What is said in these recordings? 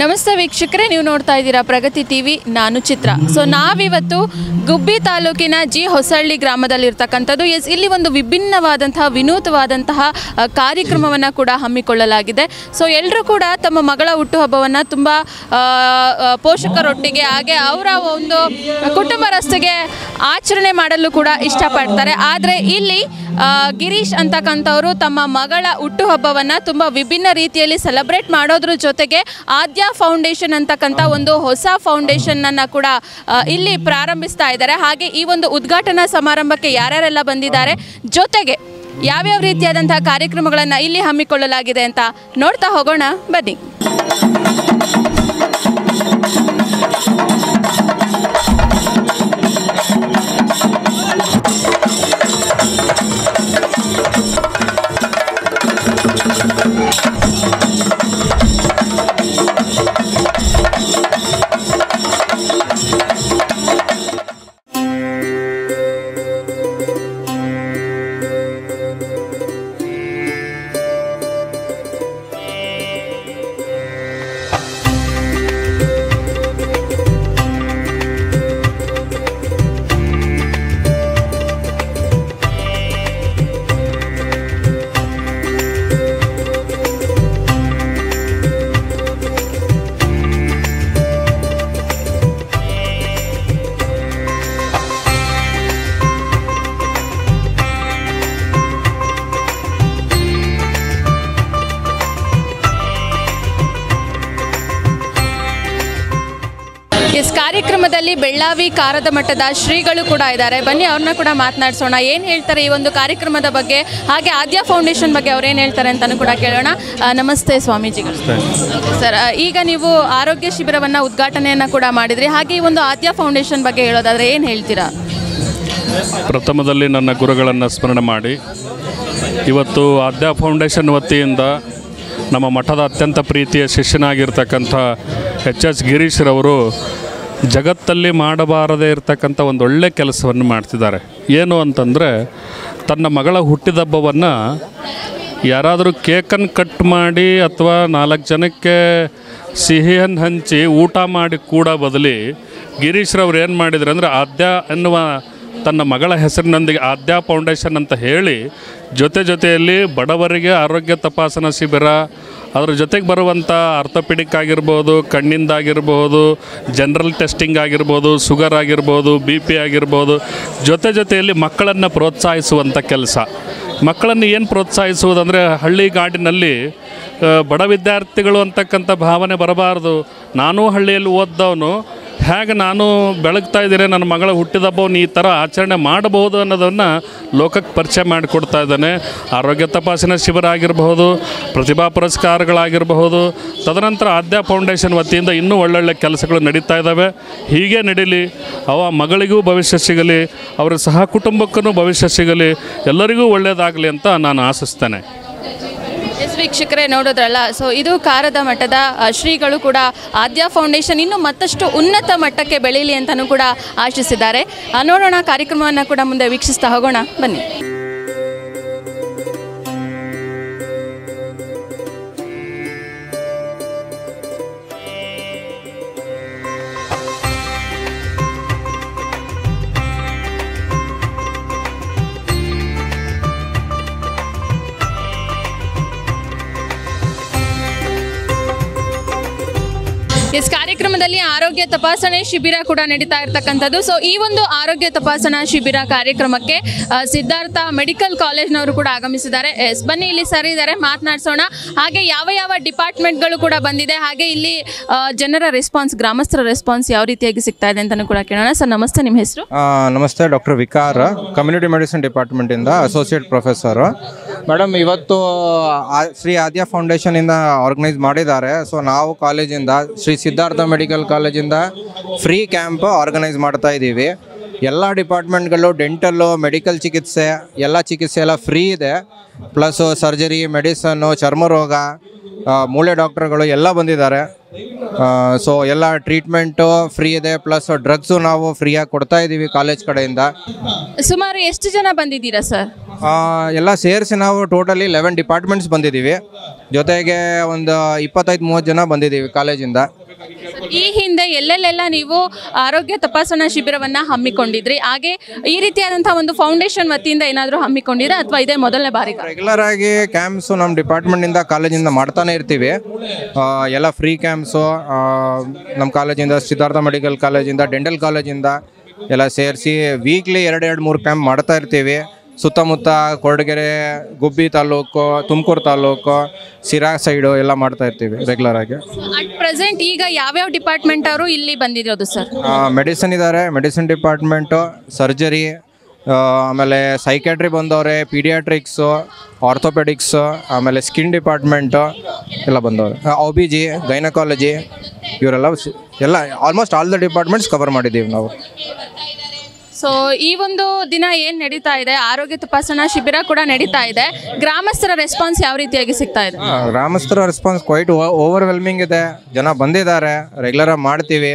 ನಮಸ್ತೆ ವೀಕ್ಷಕರೇ, ನೀವು ನೋಡ್ತಾ ಇದ್ದೀರಾ ಪ್ರಗತಿ ಟಿವಿ ನಾನು ಚಿತ್ರ. ಸೊ ನಾವಿವತ್ತು ಗುಬ್ಬಿ ತಾಲೂಕಿನ ಜಿ ಹೊಸಳ್ಳಿ ಗ್ರಾಮದಲ್ಲಿರ್ತಕ್ಕಂಥದ್ದು ಎಸ್ ಇಲ್ಲಿ ಒಂದು ವಿಭಿನ್ನವಾದಂತಹ, ವಿನೂತವಾದಂತಹ ಕಾರ್ಯಕ್ರಮವನ್ನು ಕೂಡ ಹಮ್ಮಿಕೊಳ್ಳಲಾಗಿದೆ. ಸೊ ಎಲ್ಲರೂ ಕೂಡ ತಮ್ಮ ಮಗಳ ಹುಟ್ಟುಹಬ್ಬವನ್ನು ತುಂಬ ಪೋಷಕರೊಟ್ಟಿಗೆ, ಹಾಗೆ ಅವರ ಒಂದು ಕುಟುಂಬರಸ್ತಿಗೆ ಆಚರಣೆ ಮಾಡಲು ಕೂಡ ಇಷ್ಟಪಡ್ತಾರೆ. ಆದರೆ ಇಲ್ಲಿ ಗಿರೀಶ್ ಅಂತಕ್ಕಂಥವರು ತಮ್ಮ ಮಗಳ ಹುಟ್ಟುಹಬ್ಬವನ್ನು ತುಂಬ ವಿಭಿನ್ನ ರೀತಿಯಲ್ಲಿ ಸೆಲೆಬ್ರೇಟ್ ಮಾಡೋದ್ರ ಜೊತೆಗೆ ಆದ್ಯ ಫೌಂಡೇಶನ್ ಅಂತಕ್ಕಂಥ ಒಂದು ಹೊಸ ಫೌಂಡೇಶನ್ ಅನ್ನ ಕೂಡ ಇಲ್ಲಿ ಪ್ರಾರಂಭಿಸ್ತಾ ಇದ್ದಾರೆ. ಹಾಗೆ ಈ ಒಂದು ಉದ್ಘಾಟನಾ ಸಮಾರಂಭಕ್ಕೆ ಯಾರ್ಯಾರೆಲ್ಲ ಬಂದಿದ್ದಾರೆ ಜೊತೆಗೆ ಯಾವ್ಯಾವ ರೀತಿಯಾದಂತಹ ಕಾರ್ಯಕ್ರಮಗಳನ್ನು ಇಲ್ಲಿ ಹಮ್ಮಿಕೊಳ್ಳಲಾಗಿದೆ ಅಂತ ನೋಡ್ತಾ ಹೋಗೋಣ. ಬನ್ನಿ. ಬೆಳ್ಳಾವಿ ಕಾರದ ಮಠದ ಶ್ರೀಗಳು ಕೂಡ ಇದ್ದಾರೆ. ಬನ್ನಿ ಅವ್ರನ್ನ ಕೂಡ ಮಾತನಾಡಿಸೋಣ. ಏನು ಹೇಳ್ತಾರೆ ಈ ಒಂದು ಕಾರ್ಯಕ್ರಮದ ಬಗ್ಗೆ? ಹಾಗೆ ಆದ್ಯ ಫೌಂಡೇಶನ್ ಬಗ್ಗೆ ಅವ್ರು ಏನು ಹೇಳ್ತಾರೆ ಅಂತಲೂ ಕೂಡ ಕೇಳೋಣ. ನಮಸ್ತೆ ಸ್ವಾಮೀಜಿಗಳು. ಸರ್ ಈಗ ನೀವು ಆರೋಗ್ಯ ಶಿಬಿರವನ್ನು ಉದ್ಘಾಟನೆಯನ್ನು ಕೂಡ ಮಾಡಿದ್ರಿ. ಹಾಗೆ ಈ ಒಂದು ಆದ್ಯ ಫೌಂಡೇಶನ್ ಬಗ್ಗೆ ಹೇಳೋದಾದ್ರೆ ಏನು ಹೇಳ್ತೀರಾ? ಪ್ರಥಮದಲ್ಲಿ ನನ್ನ ಗುರುಗಳನ್ನು ಸ್ಮರಣೆ ಮಾಡಿ ಇವತ್ತು ಆದ್ಯ ಫೌಂಡೇಶನ್ ವತಿಯಿಂದ ನಮ್ಮ ಮಠದ ಅತ್ಯಂತ ಪ್ರೀತಿಯ ಶಿಷ್ಯನಾಗಿರ್ತಕ್ಕಂಥ ಎಚ್ ಎಸ್ ಗಿರೀಶ್ರವರು ಜಗತ್ತಲ್ಲಿ ಮಾಡಬಾರದೇ ಇರತಕ್ಕಂಥ ಒಂದು ಒಳ್ಳೆಯ ಕೆಲಸವನ್ನು ಮಾಡ್ತಿದ್ದಾರೆ. ಏನು ಅಂತಂದರೆ, ತನ್ನ ಮಗಳ ಹುಟ್ಟಿದಬ್ಬವನ್ನು ಯಾರಾದರೂ ಕೇಕನ್ನು ಕಟ್ ಮಾಡಿ ಅಥವಾ ನಾಲ್ಕು ಜನಕ್ಕೆ ಸಿಹಿಯನ್ನು ಹಂಚಿ ಊಟ ಮಾಡಿ ಕೂಡ ಬದಲಿ ಗಿರೀಶ್ರವ್ರು ಏನು ಮಾಡಿದ್ರು ಅಂದರೆ ಆದ್ಯ ಎನ್ನುವ ತನ್ನ ಮಗಳ ಹೆಸರಿನೊಂದಿಗೆ ಆದ್ಯ ಫೌಂಡೇಶನ್ ಅಂತ ಹೇಳಿ ಜೊತೆ ಜೊತೆಯಲ್ಲಿ ಬಡವರಿಗೆ ಆರೋಗ್ಯ ತಪಾಸಣಾ ಶಿಬಿರ ಅದರ ಜೊತೆಗೆ ಬರುವಂಥ ಆರ್ಥೋಪೆಡಿಕ್ ಆಗಿರ್ಬೋದು ಕಣ್ಣಿಂದಾಗಿರ್ಬೋದು ಜನರಲ್ ಟೆಸ್ಟಿಂಗ್ ಆಗಿರ್ಬೋದು ಶುಗರ್ ಆಗಿರ್ಬೋದು ಬಿ ಪಿ ಆಗಿರ್ಬೋದು, ಜೊತೆ ಜೊತೆಯಲ್ಲಿ ಮಕ್ಕಳನ್ನು ಪ್ರೋತ್ಸಾಹಿಸುವಂಥ ಕೆಲಸ. ಮಕ್ಕಳನ್ನು ಏನು ಪ್ರೋತ್ಸಾಹಿಸುವುದಂದರೆ ಹಳ್ಳಿಗಾಡಿನಲ್ಲಿ ಗಾಡಿನಲ್ಲಿ ಬಡ ವಿದ್ಯಾರ್ಥಿಗಳು ಅಂತಕ್ಕಂಥ ಭಾವನೆ ಬರಬಾರ್ದು. ನಾನೂ ಹಳ್ಳಿಯಲ್ಲಿ ಓದ್ದವನು ಹೇಗೆ ನಾನು ಬೆಳಗ್ತಾ ಇದ್ದೀರಿ ನನ್ನ ಮಗಳ ಹುಟ್ಟಿದಬ್ಬವನ್ನು ಈ ಥರ ಆಚರಣೆ ಮಾಡಬಹುದು ಅನ್ನೋದನ್ನು ಲೋಕಕ್ಕೆ ಪರಿಚಯ ಮಾಡಿಕೊಡ್ತಾ ಇದ್ದಾನೆ. ಆರೋಗ್ಯ ತಪಾಸಣೆ ಶಿಬಿರ ಆಗಿರಬಹುದು, ಪ್ರತಿಭಾ ಪುರಸ್ಕಾರಗಳಾಗಿರಬಹುದು, ತದನಂತರ ಆದ್ಯ ಫೌಂಡೇಶನ್ ವತಿಯಿಂದ ಇನ್ನೂ ಒಳ್ಳೊಳ್ಳೆ ಕೆಲಸಗಳು ನಡೀತಾ ಇದ್ದಾವೆ. ಹೀಗೆ ನಡೀಲಿ, ಅವ ಮಗಳಿಗೂ ಭವಿಷ್ಯ ಸಿಗಲಿ, ಅವರ ಸಹ ಕುಟುಂಬಕ್ಕೂ ಭವಿಷ್ಯ ಸಿಗಲಿ, ಎಲ್ಲರಿಗೂ ಒಳ್ಳೆಯದಾಗಲಿ ಅಂತ ನಾನು ಆಶಿಸ್ತೇನೆ. ಎಸ್ ವೀಕ್ಷಕರೇ ನೋಡೋದ್ರಲ್ಲ ಸೊ ಇದು ಕಾರದ ಮಠದ ಶ್ರೀಗಳು ಕೂಡ ಆದ್ಯ ಫೌಂಡೇಶನ್ ಇನ್ನು ಮತ್ತಷ್ಟು ಉನ್ನತ ಮಟ್ಟಕ್ಕೆ ಬೆಳೀಲಿ ಅಂತಲೂ ಕೂಡ ಆಶಿಸಿದ್ದಾರೆ. ನೋಡೋಣ, ಕಾರ್ಯಕ್ರಮವನ್ನು ಕೂಡ ಮುಂದೆ ವೀಕ್ಷಿಸ್ತಾ ಹೋಗೋಣ. ಬನ್ನಿ. ಕಾರ್ಯಕ್ರಮದಲ್ಲಿ ಆರೋಗ್ಯ ತಪಾಸಣೆ ಶಿಬಿರ ಕೂಡ ನಡೀತಾ ಇರ್ತಕ್ಕಂಥದ್ದು. ಸೊ ಈ ಒಂದು ಆರೋಗ್ಯ ತಪಾಸಣಾ ಶಿಬಿರ ಕಾರ್ಯಕ್ರಮಕ್ಕೆ ಸಿದ್ಧಾರ್ಥ ಮೆಡಿಕಲ್ ಕಾಲೇಜ್ನವರು ಕೂಡ ಆಗಮಿಸಿದ್ದಾರೆ. ಎಸ್, ಬನ್ನಿ ಇಲ್ಲಿ ಸರ್ ಇದ್ದಾರೆ, ಮಾತನಾಡಿಸೋಣ. ಹಾಗೆ ಯಾವ ಯಾವ ಡಿಪಾರ್ಟ್ಮೆಂಟ್ಗಳು ಕೂಡ ಬಂದಿದೆ, ಹಾಗೆ ಇಲ್ಲಿ ಜನರ ರೆಸ್ಪಾನ್ಸ್ ಗ್ರಾಮಸ್ಥರ ರೆಸ್ಪಾನ್ಸ್ ಯಾವ ರೀತಿಯಾಗಿ ಸಿಗ್ತಾ ಇದೆ ಅಂತಲೂ ಕೂಡ ಕೇಳೋಣ. ಸರ್, ನಮಸ್ತೆ, ನಿಮ್ಮ ಹೆಸರು? ನಮಸ್ತೆ, ಡಾಕ್ಟರ್ ವಿಕಾರ ಕಮ್ಯುನಿಟಿ ಮೆಡಿಸಿನ್ ಡಿಪಾರ್ಟ್ಮೆಂಟಿಂದ ಅಸೋಸಿಯೇಟ್ ಪ್ರೊಫೆಸರು ಮೇಡಮ್ ಇವತ್ತು ಶ್ರೀ ಆದ್ಯ ಫೌಂಡೇಶನಿಂದ ಆರ್ಗನೈಸ್ ಮಾಡಿದ್ದಾರೆ. ಸೊ ನಾವು ಕಾಲೇಜಿಂದ ಶ್ರೀ ಸಿದ್ಧಾರ್ಥ ಮೆಡಿಕಲ್ ಕಾಲೇಜಿಂದ ಫ್ರೀ ಕ್ಯಾಂಪ್ ಆರ್ಗನೈಸ್ ಮಾಡ್ತಾ ಇದ್ದೀವಿ. ಎಲ್ಲ ಡಿಪಾರ್ಟ್ಮೆಂಟ್ಗಳು ಡೆಂಟಲ್ಲು ಮೆಡಿಕಲ್ ಚಿಕಿತ್ಸೆ ಎಲ್ಲ ಚಿಕಿತ್ಸೆ ಎಲ್ಲ ಫ್ರೀ ಇದೆ. ಪ್ಲಸ್ಸು ಸರ್ಜರಿ ಮೆಡಿಸನ್ನು ಚರ್ಮರೋಗ ರೋಗ ಮೂಳೆ ಡಾಕ್ಟರ್ಗಳು ಎಲ್ಲ ಬಂದಿದ್ದಾರೆ. ಸೊ ಎಲ್ಲ ಟ್ರೀಟ್ಮೆಂಟು ಫ್ರೀ ಇದೆ. ಪ್ಲಸ್ ಡ್ರಗ್ಸು ನಾವು ಫ್ರೀಯಾಗಿ ಕೊಡ್ತಾ ಇದ್ದೀವಿ ಕಾಲೇಜ್ ಕಡೆಯಿಂದ. ಸುಮಾರು ಎಷ್ಟು ಜನ ಬಂದಿದ್ದೀರಾ ಸರ್? ಎಲ್ಲ ಸೇರಿಸಿ ನಾವು ಟೋಟಲಿ ಲೆವೆನ್ ಡಿಪಾರ್ಟ್ಮೆಂಟ್ಸ್ ಬಂದಿದ್ದೀವಿ. ಜೊತೆಗೆ ಒಂದು ಇಪ್ಪತ್ತೈದು ಮೂವತ್ತು ಜನ ಬಂದಿದ್ದೀವಿ ಕಾಲೇಜಿಂದ. ಈ ಹಿಂದೆ ಎಲ್ಲೆಲ್ಲೆಲ್ಲ ನೀವು ಆರೋಗ್ಯ ತಪಾಸಣಾ ಶಿಬಿರವನ್ನ ಹಮ್ಮಿಕೊಂಡಿದ್ರಿ. ಹಾಗೆ ಈ ರೀತಿಯಾದಂತಹ ಒಂದು ಫೌಂಡೇಶನ್ ವತಿಯಿಂದ ಏನಾದರೂ ಹಮ್ಮಿಕೊಂಡಿದ್ರೆ ಅಥವಾ ಇದೇ ಮೊದಲನೇ ಬಾರಿ ರೆಗ್ಯುಲರ್ ಆಗಿ ಕ್ಯಾಂಪ್ಸು ನಮ್ಮ ಡಿಪಾರ್ಟ್ಮೆಂಟಿಂದ ಕಾಲೇಜಿಂದ ಮಾಡ್ತಾನೆ ಇರ್ತೀವಿ. ಎಲ್ಲ ಫ್ರೀ ಕ್ಯಾಂಪ್ಸು ನಮ್ಮ ಕಾಲೇಜಿಂದ ಸಿದ್ಧಾರ್ಥ ಮೆಡಿಕಲ್ ಕಾಲೇಜಿಂದ, ಡೆಂಟಲ್ ಕಾಲೇಜಿಂದ ಎಲ್ಲ ಸೇರಿಸಿ ವೀಕ್ಲಿ ಎರಡು ಎರಡು ಮೂರು ಕ್ಯಾಂಪ್ ಮಾಡ್ತಾ ಇರ್ತೀವಿ. ಸುತ್ತಮುತ್ತ ಕೊರಟಗೆರೆ ಗುಬ್ಬಿ ತಾಲೂಕು ತುಮಕೂರು ತಾಲೂಕು ಸಿರಾ ಸೈಡು ಎಲ್ಲ ಮಾಡ್ತಾ ಇರ್ತೀವಿ ರೆಗ್ಯುಲರ್ ಆಗಿ. ಅಟ್ ಪ್ರೆಸೆಂಟ್ ಈಗ ಯಾವ್ಯಾವ ಡಿಪಾರ್ಟ್ಮೆಂಟ್ ಅವರು ಇಲ್ಲಿ ಬಂದಿರೋದು ಸರ್ ಮೆಡಿಸಿನ್ ಇದ್ದಾರೆ ಮೆಡಿಸಿನ್ ಡಿಪಾರ್ಟ್ಮೆಂಟು ಸರ್ಜರಿ ಆಮೇಲೆ ಸೈಕ್ಯಾಟ್ರಿ ಬಂದವ್ರೆ ಪೀಡಿಯಾಟ್ರಿಕ್ಸು ಆರ್ಥೋಪೆಡಿಕ್ಸು ಆಮೇಲೆ ಸ್ಕಿನ್ ಡಿಪಾರ್ಟ್ಮೆಂಟು ಎಲ್ಲ ಬಂದವ್ರೆ. ಓ ಬಿ ಜಿ ಗೈನಕಾಲಜಿ ಇವರೆಲ್ಲ ಎಲ್ಲ almost all the departments cover ಮಾಡಿದ್ದೀವಿ ನಾವು. ಸೊ ಈ ಒಂದು ದಿನ ಏನು ನಡೀತಾ ಇದೆ? ಆರೋಗ್ಯ ತಪಾಸಣಾ ಶಿಬಿರ ಕೂಡ ನಡೀತಾ ಇದೆ. ಗ್ರಾಮಸ್ಥರ ರೆಸ್ಪಾನ್ಸ್ ಯಾವ ರೀತಿಯಾಗಿ ಸಿಗ್ತಾ ಇದೆ? ಗ್ರಾಮಸ್ಥರ ರೆಸ್ಪಾನ್ಸ್ ಕ್ವೈಟ್ ಓವರ್ವೆಲ್ಮಿಂಗ್ ಇದೆ. ಜನ ಬಂದಿದ್ದಾರೆ. ರೆಗ್ಯುಲರ್ ಆಗಿ ಮಾಡ್ತೀವಿ.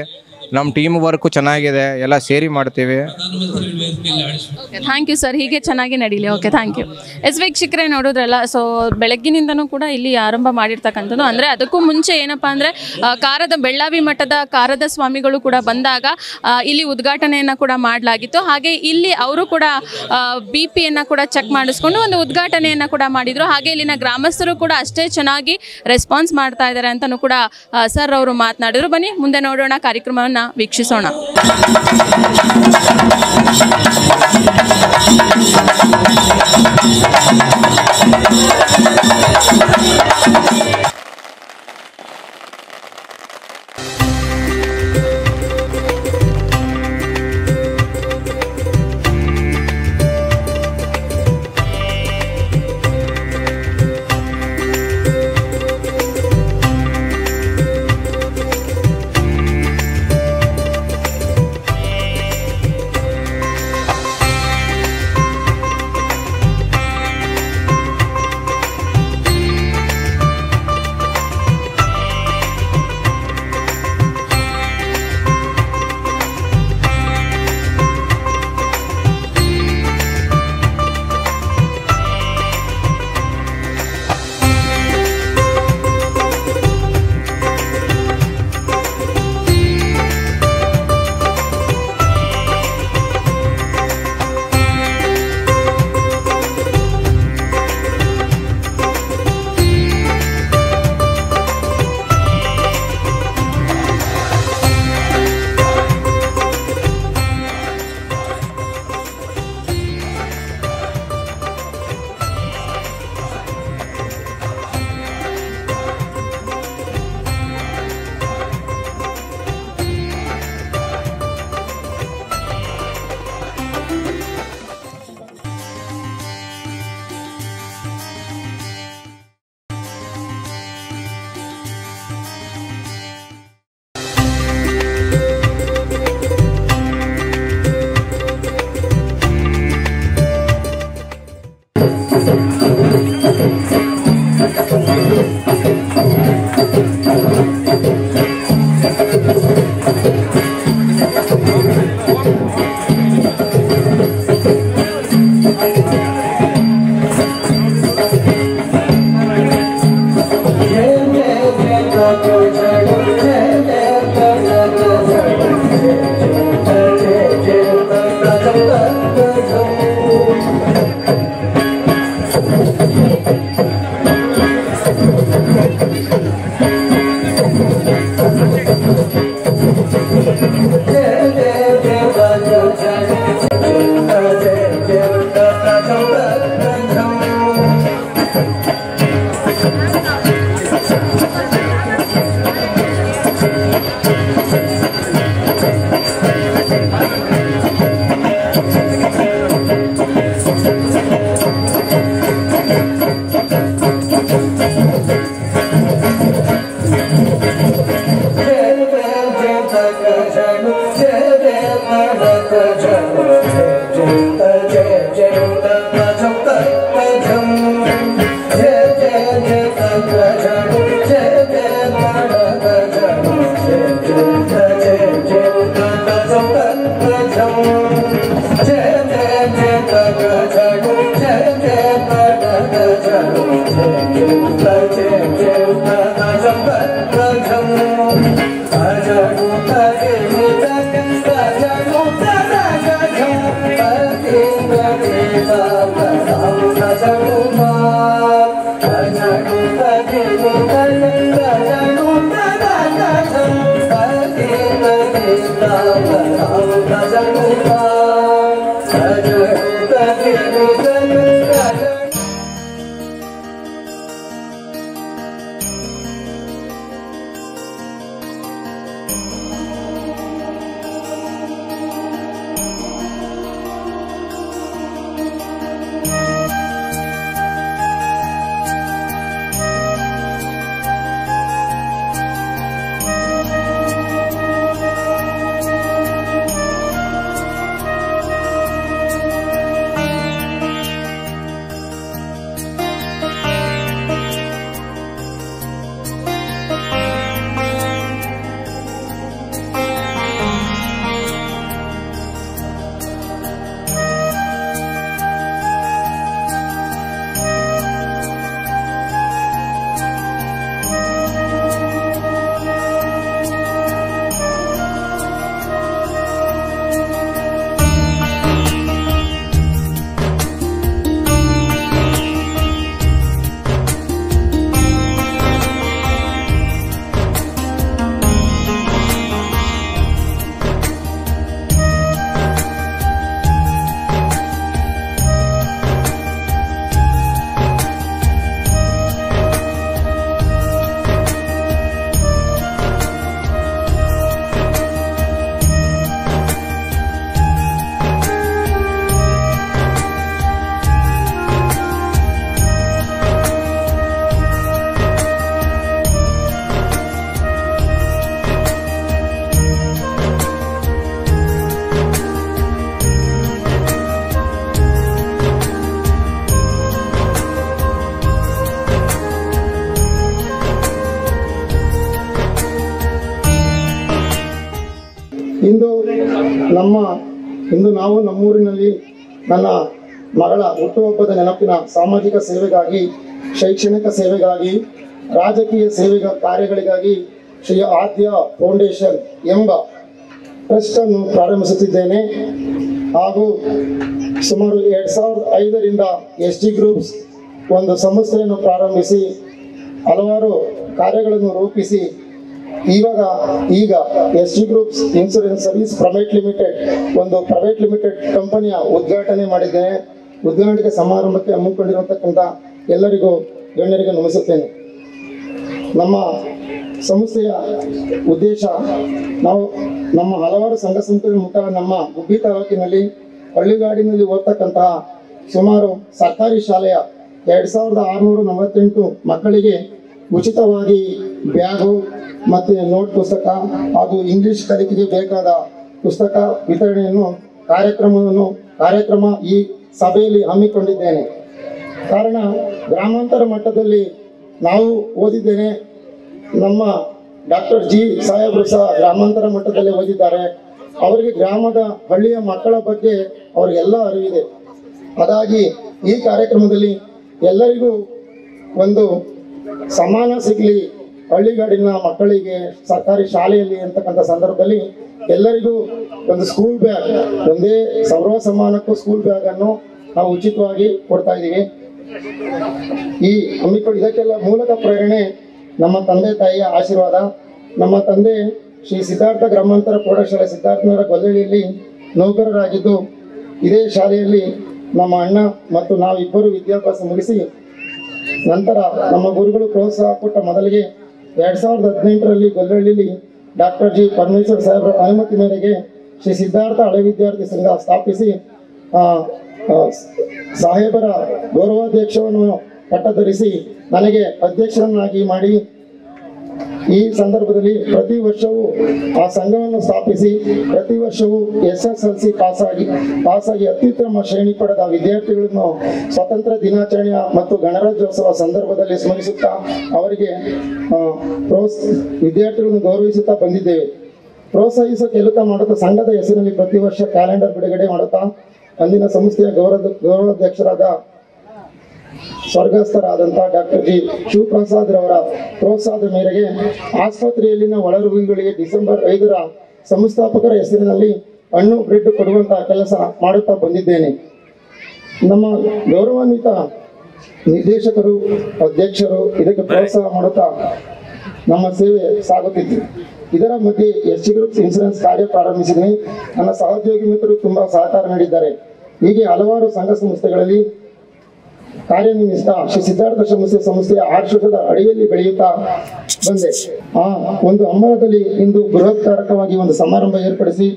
ನಮ್ಮ ಟೀಮ್ ವರ್ಕು ಚೆನ್ನಾಗಿದೆ, ಎಲ್ಲ ಸೇರಿ ಮಾಡ್ತೀವಿ. ಥ್ಯಾಂಕ್ ಯು ಸರ್ ಹೀಗೆ ಚೆನ್ನಾಗಿ ನಡೀಲಿ. ಓಕೆ ಥ್ಯಾಂಕ್ ಯು ಎಸ್ ವೀಕ್ಷಕರೇ, ನೋಡಿದ್ರಲ್ಲ ಸೊ ಬೆಳಗ್ಗಿನಿಂದನೂ ಕೂಡ ಇಲ್ಲಿ ಆರಂಭ ಮಾಡಿರ್ತಕ್ಕಂಥದ್ದು. ಅಂದರೆ ಅದಕ್ಕೂ ಮುಂಚೆ ಏನಪ್ಪಾ ಅಂದರೆ ಕಾರದ ಬೆಳ್ಳಾವಿ ಮಠದ ಕಾರದ ಸ್ವಾಮಿಗಳು ಕೂಡ ಬಂದಾಗ ಇಲ್ಲಿ ಉದ್ಘಾಟನೆಯನ್ನು ಕೂಡ ಮಾಡಲಾಗಿತ್ತು. ಹಾಗೆ ಇಲ್ಲಿ ಅವರು ಕೂಡ ಬಿ ಪಿಯನ್ನು ಕೂಡ ಚೆಕ್ ಮಾಡಿಸ್ಕೊಂಡು ಒಂದು ಉದ್ಘಾಟನೆಯನ್ನು ಕೂಡ ಮಾಡಿದರು. ಹಾಗೆ ಇಲ್ಲಿನ ಗ್ರಾಮಸ್ಥರು ಕೂಡ ಅಷ್ಟೇ ಚೆನ್ನಾಗಿ ರೆಸ್ಪಾನ್ಸ್ ಮಾಡ್ತಾ ಇದ್ದಾರೆ ಅಂತಲೂ ಕೂಡ ಸರ್ ಅವರು ಮಾತನಾಡಿದರು. ಬನ್ನಿ, ಮುಂದೆ ನೋಡೋಣ ಕಾರ್ಯಕ್ರಮವನ್ನು. ವೀಕ್ಷಿಸೋಣ Dead, dead, dead, ನಮ್ಮ, ಇಂದು ನಾವು ನಮ್ಮೂರಿನಲ್ಲಿ ನನ್ನ ಮಗಳ ಹುಟ್ಟುಹಬ್ಬದ ನೆನಪಿನ ಸಾಮಾಜಿಕ ಸೇವೆಗಾಗಿ, ಶೈಕ್ಷಣಿಕ ಸೇವೆಗಾಗಿ, ರಾಜಕೀಯ ಸೇವೆಗ ಕಾರ್ಯಗಳಿಗಾಗಿ ಶ್ರೀ ಆದ್ಯ ಫೌಂಡೇಶನ್ ಎಂಬ ಟ್ರಸ್ಟ್ ಅನ್ನು ಪ್ರಾರಂಭಿಸುತ್ತಿದ್ದೇನೆ. ಹಾಗೂ ಸುಮಾರು ಎರಡ್ ಸಾವಿರದ ಐದರಿಂದ ಎಸ್ ಡಿ ಗ್ರೂಪ್ಸ್ ಒಂದು ಸಂಸ್ಥೆಯನ್ನು ಪ್ರಾರಂಭಿಸಿ, ಹಲವಾರು ಕಾರ್ಯಗಳನ್ನು ರೂಪಿಸಿ ಇವಾಗ ಈಗ S G groups insurance service private limited ಒಂದು ಪ್ರೈವೇಟ್ ಲಿಮಿಟೆಡ್ ಕಂಪನಿಯ ಉದ್ಘಾಟನೆ ಮಾಡಿದ್ದೇನೆ. ಉದ್ಘಾಟನೆ ಸಮಾರಂಭಕ್ಕೆ ಹಮ್ಮಿಕೊಂಡಿರತಕ್ಕಂಥ ಎಲ್ಲರಿಗೂ ಗಣ್ಯರಿಗೆ ನಮಿಸುತ್ತೇನೆ ನಮ್ಮ ಸಂಸ್ಥೆಯ ಉದ್ದೇಶ ನಾವು ನಮ್ಮ ಹಲವಾರು ಸಂಘ ಸಂಸ್ಥೆಗಳ ಮುಖಾಂತರ ನಮ್ಮ ಗುಬ್ಬಿ ತಾಲೂಕಿನಲ್ಲಿ ಹಳ್ಳಿಗಾಡಿನಲ್ಲಿ ಓದ್ತಕ್ಕಂತಹ ಸುಮಾರು ಸರ್ಕಾರಿ ಶಾಲೆಯ ಎರಡು ಸಾವಿರದ ಆರುನೂರ ನಲವತ್ತೆಂಟು ಮಕ್ಕಳಿಗೆ ಉಚಿತವಾಗಿ ಬ್ಯಾಗು ಮತ್ತು ನೋಟ್ ಪುಸ್ತಕ ಹಾಗೂ ಇಂಗ್ಲಿಷ್ ಕಲಿಕೆಗೆ ಬೇಕಾದ ಪುಸ್ತಕ ವಿತರಣೆಯನ್ನು ಕಾರ್ಯಕ್ರಮವನ್ನು, ಕಾರ್ಯಕ್ರಮ ಈ ಸಭೆಯಲ್ಲಿ ಹಮ್ಮಿಕೊಂಡಿದ್ದೇನೆ. ಕಾರಣ ಗ್ರಾಮಾಂತರ ಮಟ್ಟದಲ್ಲಿ ನಾವು ಓದಿದ್ದೇನೆ. ನಮ್ಮ ಡಾಕ್ಟರ್ ಜಿ ಸಾಹೇಬರು ಸಹ ಗ್ರಾಮಾಂತರ ಮಟ್ಟದಲ್ಲಿ ಓದಿದ್ದಾರೆ. ಅವರಿಗೆ ಗ್ರಾಮದ ಹಳ್ಳಿಯ ಮಕ್ಕಳ ಬಗ್ಗೆ ಅವರಿಗೆಲ್ಲ ಅರಿವಿದೆ. ಅದಾಗಿ ಈ ಕಾರ್ಯಕ್ರಮದಲ್ಲಿ ಎಲ್ಲರಿಗೂ ಒಂದು ಸಮಾನ ಸಿಗಲಿ ಹಳ್ಳಿಗಾಡಿನ ಮಕ್ಕಳಿಗೆ ಸರ್ಕಾರಿ ಶಾಲೆಯಲ್ಲಿ ಅಂತಕ್ಕಂಥ ಸಂದರ್ಭದಲ್ಲಿ ಎಲ್ಲರಿಗೂ ಒಂದು ಸ್ಕೂಲ್ ಬ್ಯಾಗ್ ಒಂದೇ ಸರ್ವ ಸಮಾನಕ್ಕೂ ಸ್ಕೂಲ್ ಬ್ಯಾಗ್ ಅನ್ನು ನಾವು ಉಚಿತವಾಗಿ ಕೊಡ್ತಾ ಇದ್ದೀವಿ. ಈ ಹಮ್ಮಿಕೊಂಡು ಇದಕ್ಕೆಲ್ಲ ಮೂಲಕ ಪ್ರೇರಣೆ ನಮ್ಮ ತಂದೆ ತಾಯಿಯ ಆಶೀರ್ವಾದ. ನಮ್ಮ ತಂದೆ ಶ್ರೀ ಸಿದ್ಧಾರ್ಥ ಗ್ರಾಮಾಂತರ ಪ್ರೌಢಶಾಲೆ ಸಿದ್ಧಾರ್ಥನಗರ ಗೊಲ್ಲಳ್ಳಿಯಲ್ಲಿ ನೌಕರರಾಗಿದ್ದು, ಇದೇ ಶಾಲೆಯಲ್ಲಿ ನಮ್ಮ ಅಣ್ಣ ಮತ್ತು ನಾವಿಬ್ಬರು ವಿದ್ಯಾಭ್ಯಾಸ ಮುಗಿಸಿ ನಂತರ ನಮ್ಮ ಗುರುಗಳು ಪ್ರೋತ್ಸಾಹ ಕೊಟ್ಟ ಮೊದಲಿಗೆ ಎರಡ್ ಸಾವಿರದ ಹದಿನೆಂಟರಲ್ಲಿ ಗೊಲ್ಲಹಳ್ಳಿಲಿ ಡಾಕ್ಟರ್ ಜಿ ಪರಮೇಶ್ವರ್ ಸಾಹೇಬರ ಅನುಮತಿ ಮೇರೆಗೆ ಶ್ರೀ ಸಿದ್ಧಾರ್ಥ ಹಳೆ ವಿದ್ಯಾರ್ಥಿ ಸಂಘ ಸ್ಥಾಪಿಸಿ ಸಾಹೇಬರ ಗೌರವಾಧ್ಯಕ್ಷವನ್ನು ಪಟ್ಟ ಧರಿಸಿ ನನಗೆ ಅಧ್ಯಕ್ಷರನ್ನಾಗಿ ಮಾಡಿ ಈ ಸಂದರ್ಭದಲ್ಲಿ ಪ್ರತಿ ವರ್ಷವೂ ಆ ಸಂಘವನ್ನು ಸ್ಥಾಪಿಸಿ ಪ್ರತಿ ವರ್ಷವೂ ಎಸ್ ಎಸ್ ಎಲ್ ಸಿ ಪಾಸಾಗಿ ಪಾಸಾಗಿ ಅತ್ಯುತ್ತಮ ಶ್ರೇಣಿ ಪಡೆದ ವಿದ್ಯಾರ್ಥಿಗಳನ್ನು ಸ್ವತಂತ್ರ ದಿನಾಚರಣೆಯ ಮತ್ತು ಗಣರಾಜ್ಯೋತ್ಸವ ಸಂದರ್ಭದಲ್ಲಿ ಸ್ಮರಿಸುತ್ತಾ ಅವರಿಗೆ ಆ, ಪ್ರೋತ್ಸ ವಿದ್ಯಾರ್ಥಿಗಳನ್ನು ಗೌರವಿಸುತ್ತಾ ಬಂದಿದ್ದೇವೆ. ಪ್ರೋತ್ಸಾಹಿಸುವ ಕೆಲಸ ಮಾಡುತ್ತಾ ಸಂಘದ ಹೆಸರಿನಲ್ಲಿ ಪ್ರತಿ ವರ್ಷ ಕ್ಯಾಲೆಂಡರ್ ಬಿಡುಗಡೆ ಮಾಡುತ್ತಾ ಅಂದಿನ ಸಂಸ್ಥೆಯ ಗೌರವ ಗೌರವಾಧ್ಯಕ್ಷರಾದ ಸ್ವರ್ಗಸ್ಥರಾದಂಥ ಡಾಕ್ಟರ್ ಜಿ. ಶಿವಪ್ರಸಾದ್ ರವರ ಪ್ರೋತ್ಸಾಹದ ಮೇರೆಗೆ ಆಸ್ಪತ್ರೆಯಲ್ಲಿನ ಒಳರೋಗಿಗಳಿಗೆ ಡಿಸೆಂಬರ್ ಐದರ ಸಂಸ್ಥಾಪಕರ ಹೆಸರಿನಲ್ಲಿ ಹಣ್ಣು, ಬ್ರೆಡ್ ಕೊಡುವಂತಹ ಕೆಲಸ ಮಾಡುತ್ತಾ ಬಂದಿದ್ದೇನೆ. ನಮ್ಮ ಗೌರವಾನ್ವಿತ ನಿರ್ದೇಶಕರು, ಅಧ್ಯಕ್ಷರು ಇದಕ್ಕೆ ಪ್ರೋತ್ಸಾಹ ಮಾಡುತ್ತಾ ನಮ್ಮ ಸೇವೆ ಸಾಗುತ್ತಿತ್ತು ಇದರ ಮಧ್ಯೆ ಎಸ್ ಗ್ರೂಪ್ಸ್ ಇನ್ಸೂರೆನ್ಸ್ ಕಾರ್ಯ ಪ್ರಾರಂಭಿಸಿದ್ದೀನಿ ನನ್ನ ಸಹೋದ್ಯೋಗಿ ಮಿತ್ರರು ತುಂಬಾ ಸಹಕಾರ ನೀಡಿದ್ದಾರೆ. ಹೀಗೆ ಹಲವಾರು ಸಂಘ ಸಂಸ್ಥೆಗಳಲ್ಲಿ ಕಾರ್ಯನಿಮಿತ್ತ ಶ್ರೀ ಸಿದ್ಧಾರ್ಥ ಸಂಸ್ಥೆ ಸಂಸ್ಥೆಯ ಆಶ್ರಯದ ಅಡಿಯಲ್ಲಿ ಬೆಳೆಯುತ್ತಾ ಬಂದೆ. ಆ ಒಂದು ಅಮ್ಮನದಲ್ಲಿ ಇಂದು ಬೃಹತ್ಕಾರಕವಾಗಿ ಒಂದು ಸಮಾರಂಭ ಏರ್ಪಡಿಸಿ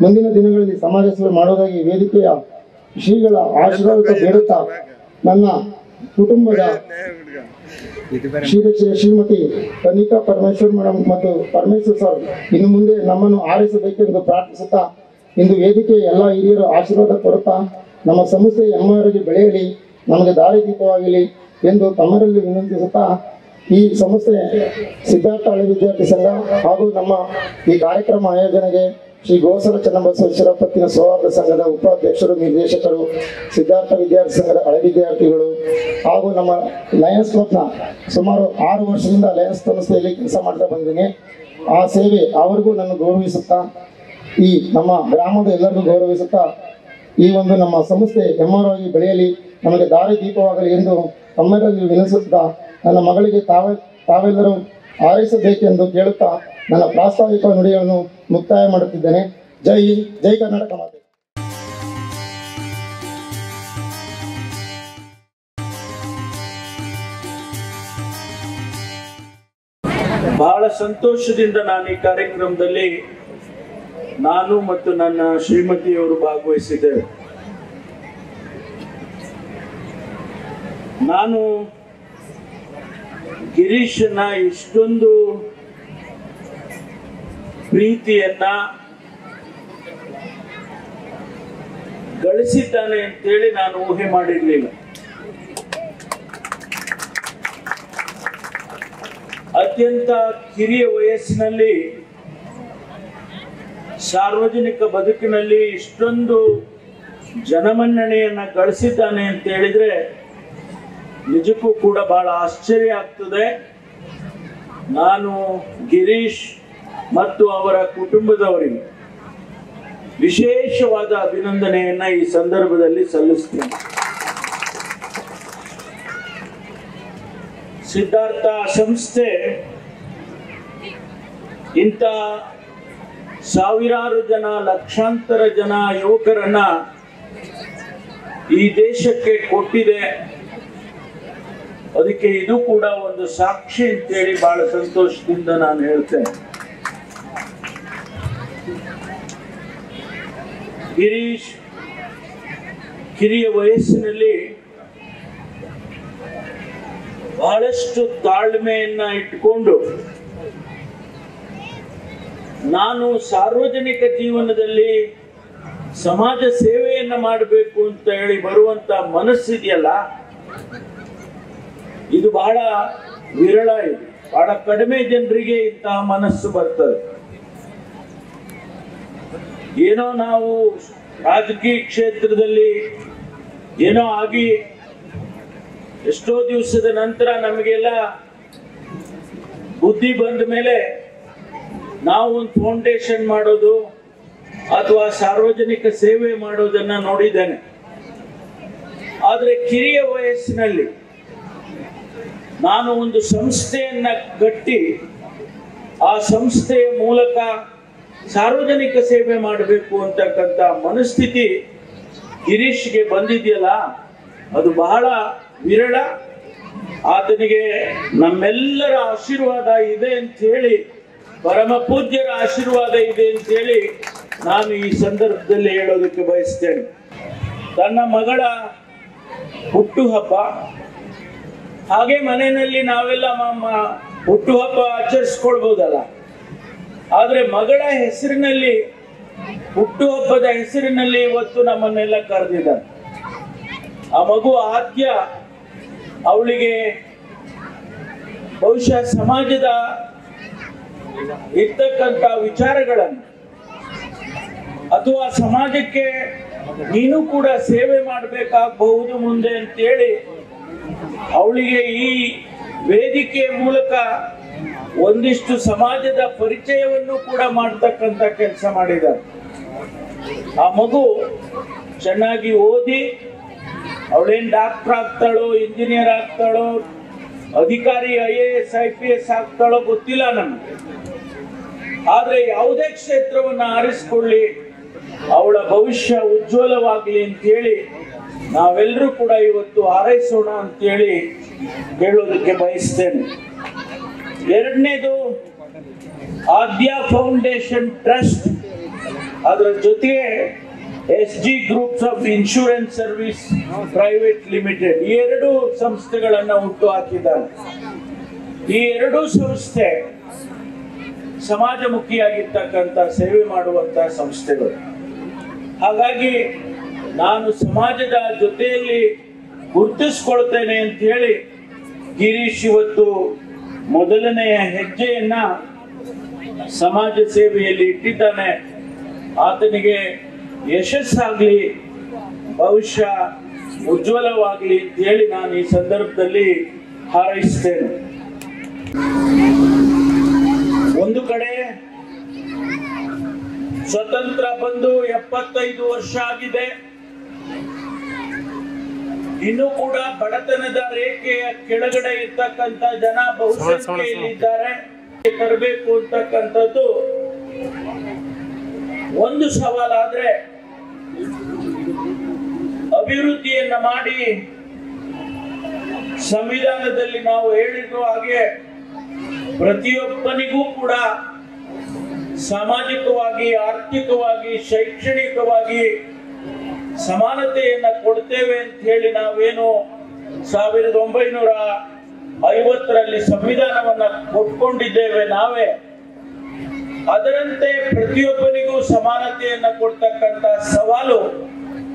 ಮುಂದಿನ ದಿನಗಳಲ್ಲಿ ಸಮಾಜ ಸೇವೆ ಮಾಡುವುದಾಗಿ ವೇದಿಕೆಯ ಶ್ರೀಗಳ ಆಶೀರ್ವಾದ ಬೇಡುತ್ತಾ ನನ್ನ ಕುಟುಂಬದ ಶ್ರೀರಕ್ಷೆ ಶ್ರೀಮತಿ ಕನಿಕಾ ಪರಮೇಶ್ವರ್ ಮೇಡಮ್ ಮತ್ತು ಪರಮೇಶ್ವರ್ ಸರ್ ಇನ್ನು ಮುಂದೆ ನಮ್ಮನ್ನು ಆರೈಸಬೇಕೆಂದು ಪ್ರಾರ್ಥಿಸುತ್ತಾ ಇಂದು ವೇದಿಕೆಯ ಎಲ್ಲ ಹಿರಿಯರು ಆಶೀರ್ವಾದ ಕೊಡುತ್ತಾ ನಮ್ಮ ಸಂಸ್ಥೆ ಅಮ್ಮರಿಗೆ ಬೆಳೆಯಲಿ. ನಮಗೆ ದಾರಿದೀಪವಾಗಲಿ ಎಂದು ತಮ್ಮರಲ್ಲಿ ವಿನಂತಿಸುತ್ತಾ ಈ ಸಂಸ್ಥೆ ಸಿದ್ಧಾರ್ಥ ಹಳೆ ವಿದ್ಯಾರ್ಥಿ ಸಂಘ ಹಾಗೂ ನಮ್ಮ ಈ ಕಾರ್ಯಕ್ರಮ ಆಯೋಜನೆಗೆ ಶ್ರೀ ಗೋಸಲ ಚನ್ನಬಸವೇಶ್ವರ ಪತ್ತಿನ ಸೌಹಾರ್ದ ಸಂಘದ ಉಪಾಧ್ಯಕ್ಷರು, ನಿರ್ದೇಶಕರು, ಸಿದ್ಧಾರ್ಥ ವಿದ್ಯಾರ್ಥಿ ಸಂಘದ ಹಳೆ ವಿದ್ಯಾರ್ಥಿಗಳು ಹಾಗೂ ನಮ್ಮ ಲಯನ್ಸ್ ಕ್ಲಬ್ನ ಸುಮಾರು ಆರು ವರ್ಷದಿಂದ ಲಯನ್ಸ್ ಸಂಸ್ಥೆಯಲ್ಲಿ ಕೆಲಸ ಮಾಡ್ತಾ ಬಂದಿದ್ದೀನಿ. ಆ ಸೇವೆ ಅವರಿಗೂ ನನ್ನ ಗೌರವಿಸುತ್ತಾ, ಈ ನಮ್ಮ ಗ್ರಾಮದ ಎಲ್ಲರಿಗೂ ಗೌರವಿಸುತ್ತಾ ಈ ಒಂದು ನಮ್ಮ ಸಂಸ್ಥೆ ಹೆಮ್ಮರವಾಗಿ ಬೆಳೆಯಲಿ, ನಮಗೆ ದಾರಿ ದೀಪವಾಗಲಿ ಎಂದು ತಮ್ಮೆಲ್ಲರಲ್ಲಿ ವಿನಿಸುತ್ತಾ ನನ್ನ ಮಗಳಿಗೆ ತಾವೇ, ತಾವೆಲ್ಲರೂ ಹಾರೈಸಬೇಕೆಂದು ಕೇಳುತ್ತಾ ನನ್ನ ಪ್ರಾಸ್ತಾವಿಕ ನುಡಿಗಳನ್ನು ಮುಕ್ತಾಯ ಮಾಡುತ್ತಿದ್ದೇನೆ. ಜೈ ಜೈ ಕರ್ನಾಟಕ ಮಾತೆ. ಬಹಳ ಸಂತೋಷದಿಂದ ನಾನು ಈ ಕಾರ್ಯಕ್ರಮದಲ್ಲಿ ನಾನು ಮತ್ತು ನನ್ನ ಶ್ರೀಮತಿಯವರು ಭಾಗವಹಿಸಿದ್ದೇವೆ. ನಾನು ಗಿರೀಶನ ಇಷ್ಟೊಂದು ಪ್ರೀತಿಯನ್ನ ಗಳಿಸಿದ್ದಾನೆ ಅಂತೇಳಿ ನಾನು ಊಹೆ ಮಾಡಿರಲಿಲ್ಲ. ಅತ್ಯಂತ ಕಿರಿಯ ವಯಸ್ಸಿನಲ್ಲಿ ಸಾರ್ವಜನಿಕ ಬದುಕಿನಲ್ಲಿ ಇಷ್ಟೊಂದು ಜನಮನ್ನಣೆಯನ್ನು ಗಳಿಸಿದ್ದಾನೆ ಅಂತ ಹೇಳಿದ್ರೆ ನಿಜಕ್ಕೂ ಕೂಡ ಬಹಳ ಆಶ್ಚರ್ಯ ಆಗ್ತದೆ. ನಾನು ಗಿರೀಶ್ ಮತ್ತು ಅವರ ಕುಟುಂಬದವರಿಗೆ ವಿಶೇಷವಾದ ಅಭಿನಂದನೆಯನ್ನ ಈ ಸಂದರ್ಭದಲ್ಲಿ ಸಲ್ಲಿಸ್ತೇನೆ. ಸಿದ್ಧಾರ್ಥ ಸಂಸ್ಥೆ ಇಂಥ ಸಾವಿರಾರು ಜನ, ಲಕ್ಷಾಂತರ ಜನ ಯುವಕರನ್ನ ಈ ದೇಶಕ್ಕೆ ಕೊಟ್ಟಿದೆ. ಅದಕ್ಕೆ ಇದು ಕೂಡ ಒಂದು ಸಾಕ್ಷಿ ಅಂತೇಳಿ ಬಹಳ ಸಂತೋಷದಿಂದ ನಾನು ಹೇಳ್ತೇನೆ. ಗಿರೀಶ್, ಕಿರಿಯ ವಯಸ್ಸಿನಲ್ಲಿ ಬಹಳಷ್ಟು ತಾಳ್ಮೆಯನ್ನ ಇಟ್ಕೊಂಡು ನಾನು ಸಾರ್ವಜನಿಕ ಜೀವನದಲ್ಲಿ ಸಮಾಜ ಸೇವೆಯನ್ನ ಮಾಡಬೇಕು ಅಂತ ಹೇಳಿ ಬರುವಂತ ಮನಸ್ಸಿದೆಯಲ್ಲ, ಇದು ಬಹಳ ವಿರಳ ಇದೆ. ಬಹಳ ಕಡಿಮೆ ಜನರಿಗೆ ಇಂತಹ ಮನಸ್ಸು ಬರ್ತದೆ. ಏನೋ ನಾವು ರಾಜಕೀಯ ಕ್ಷೇತ್ರದಲ್ಲಿ ಏನೋ ಆಗಿ ಎಷ್ಟೋ ದಿವಸದ ನಂತರ ನಮಗೆಲ್ಲ ಬುದ್ಧಿ ಬಂದ ಮೇಲೆ ನಾವು ಒಂದು ಫೌಂಡೇಶನ್ ಮಾಡೋದು ಅಥವಾ ಸಾರ್ವಜನಿಕ ಸೇವೆ ಮಾಡೋದನ್ನ ನೋಡಿದ್ದೇನೆ. ಆದರೆ ಕಿರಿಯ ವಯಸ್ಸಿನಲ್ಲಿ ನಾನು ಒಂದು ಸಂಸ್ಥೆಯನ್ನ ಕಟ್ಟಿ ಆ ಸಂಸ್ಥೆಯ ಮೂಲಕ ಸಾರ್ವಜನಿಕ ಸೇವೆ ಮಾಡಬೇಕು ಅಂತಕ್ಕಂಥ ಮನಸ್ಥಿತಿ ಗಿರೀಶ್ಗೆ ಬಂದಿದೆಯಲ್ಲ, ಅದು ಬಹಳ ವಿರಳ. ಆತನಿಗೆ ನಮ್ಮೆಲ್ಲರ ಆಶೀರ್ವಾದ ಇದೆ ಅಂತ ಹೇಳಿ ಪರಮ ಪೂಜ್ಯರ ಆಶೀರ್ವಾದ ಇದೆ ಅಂತ ಹೇಳಿ ನಾನು ಈ ಸಂದರ್ಭದಲ್ಲಿ ಹೇಳೋದಕ್ಕೆ ಬಯಸ್ತೇನೆ. ತನ್ನ ಮಗಳ ಹುಟ್ಟುಹಬ್ಬ, ಹಾಗೆ ಮನೆಯಲ್ಲಿ ನಾವೆಲ್ಲ ಹುಟ್ಟುಹಬ್ಬ ಆಚರಿಸ್ಕೊಳ್ಬೋದಲ್ಲ. ಆದ್ರೆ ಮಗಳ ಹೆಸರಿನಲ್ಲಿ, ಹುಟ್ಟುಹಬ್ಬದ ಹೆಸರಿನಲ್ಲಿ ಇವತ್ತು ನಮ್ಮನ್ನೆಲ್ಲ ಕರೆದಿದ್ದಾರೆ. ಆ ಮಗು ಆದ್ಯ ಅವಳಿಗೆ ಬಹುಶಃ ಸಮಾಜದ ಇರ್ತಕ್ಕಂಥ ವಿಚಾರಗಳನ್ನು ಅಥವಾ ಸಮಾಜಕ್ಕೆ ನೀನು ಕೂಡ ಸೇವೆ ಮಾಡಬೇಕಾಗಬಹುದು ಮುಂದೆ ಅಂತೇಳಿ ಅವಳಿಗೆ ಈ ವೇದಿಕೆಯ ಮೂಲಕ ಒಂದಿಷ್ಟು ಸಮಾಜದ ಪರಿಚಯವನ್ನು ಕೂಡ ಮಾಡ್ತಕ್ಕಂಥ ಕೆಲಸ ಮಾಡಿದ್ದಾರೆ ಆ ಮಗು ಚೆನ್ನಾಗಿ ಓದಿ, ಅವಳೇನ್ ಡಾಕ್ಟರ್ ಆಗ್ತಾಳೋ ಇಂಜಿನಿಯರ್ ಆಗ್ತಾಳೋ ಅಧಿಕಾರಿ I A S, I P S ಆಗ್ತಾಳೋ ಗೊತ್ತಿಲ್ಲ ನಮ್ಗೆ. ಆದ್ರೆ ಯಾವುದೇ ಕ್ಷೇತ್ರವನ್ನ ಆರಿಸ್ಕೊಳ್ಳಿ, ಅವಳ ಭವಿಷ್ಯ ಉಜ್ವಲವಾಗ್ಲಿ ಅಂತ ಹೇಳಿ ನಾವೆಲ್ಲರೂ ಕೂಡ ಇವತ್ತು ಹಾರೈಸೋಣ ಅಂತೇಳಿ ಹೇಳೋದಕ್ಕೆ ಬಯಸ್ತೇನೆ. ಎರಡನೇದು, ಆದ್ಯ ಫೌಂಡೇಶನ್ ಟ್ರಸ್ಟ್. ಅದರ ಜೊತೆಗೆ S G groups of insurance service private limited. ಈ ಎರಡು ಸಂಸ್ಥೆಗಳನ್ನು ಹುಟ್ಟು ಹಾಕಿದ್ದಾರೆ. ಈ ಎರಡೂ ಸಂಸ್ಥೆ ಸಮಾಜಮುಖಿಯಾಗಿರ್ತಕ್ಕಂಥ ಸೇವೆ ಮಾಡುವಂತ ಸಂಸ್ಥೆಗಳು. ಹಾಗಾಗಿ ನಾನು ಸಮಾಜದ ಜೊತೆಯಲ್ಲಿ ಗುರುತಿಸ್ಕೊಳ್ತೇನೆ ಅಂತ ಹೇಳಿ ಗಿರೀಶ್ ಇವತ್ತು ಮೊದಲನೆಯ ಹೆಜ್ಜೆಯನ್ನ ಸಮಾಜ ಸೇವೆಯಲ್ಲಿ ಇಟ್ಟಿದ್ದಾನೆ. ಆತನಿಗೆ ಯಶಸ್ಸಾಗ್ಲಿ, ಭವಿಷ್ಯ ಉಜ್ವಲವಾಗಲಿ ಅಂತೇಳಿ ನಾನು ಈ ಸಂದರ್ಭದಲ್ಲಿ ಹಾರೈಸ್ತೇನೆ. ಒಂದು ಕಡೆ ಸ್ವತಂತ್ರ ಬಂದು ಎಪ್ಪತ್ತೈದು ವರ್ಷ ಆಗಿದೆ. ಇನ್ನು ಕೂಡ ಬಡತನದ ರೇಖೆಯ ಕೆಳಗಡೆ ಇರ್ತಕ್ಕಂಥ ಜನ ಬಹುಸಂಖ್ಯೆಯಲ್ಲಿದ್ದಾರೆ ತರಬೇಕು ಅಂತಕ್ಕಂಥದ್ದು ಒಂದು ಸವಾಲಾದ್ರೆ ಅಭಿವೃದ್ಧಿಯನ್ನ ಮಾಡಿ ಸಂವಿಧಾನದಲ್ಲಿ ನಾವು ಹೇಳಿರೋ ಹಾಗೆ ಪ್ರತಿಯೊಬ್ಬನಿಗೂ ಕೂಡ ಸಾಮಾಜಿಕವಾಗಿ, ಆರ್ಥಿಕವಾಗಿ, ಶೈಕ್ಷಣಿಕವಾಗಿ ಸಮಾನತೆಯನ್ನ ಕೊಡ್ತೇವೆ ಅಂತ ಹೇಳಿ ನಾವೇನು ಸಾವಿರದ ಒಂಬೈನೂರ ಐವತ್ತರಲ್ಲಿ ಸಂವಿಧಾನವನ್ನ ಕೊಟ್ಕೊಂಡಿದ್ದೇವೆ ನಾವೇ. ಅದರಂತೆ ಪ್ರತಿಯೊಬ್ಬರಿಗೂ ಸಮಾನತೆಯನ್ನ ಕೊಡ್ತಕ್ಕಂತ ಸವಾಲು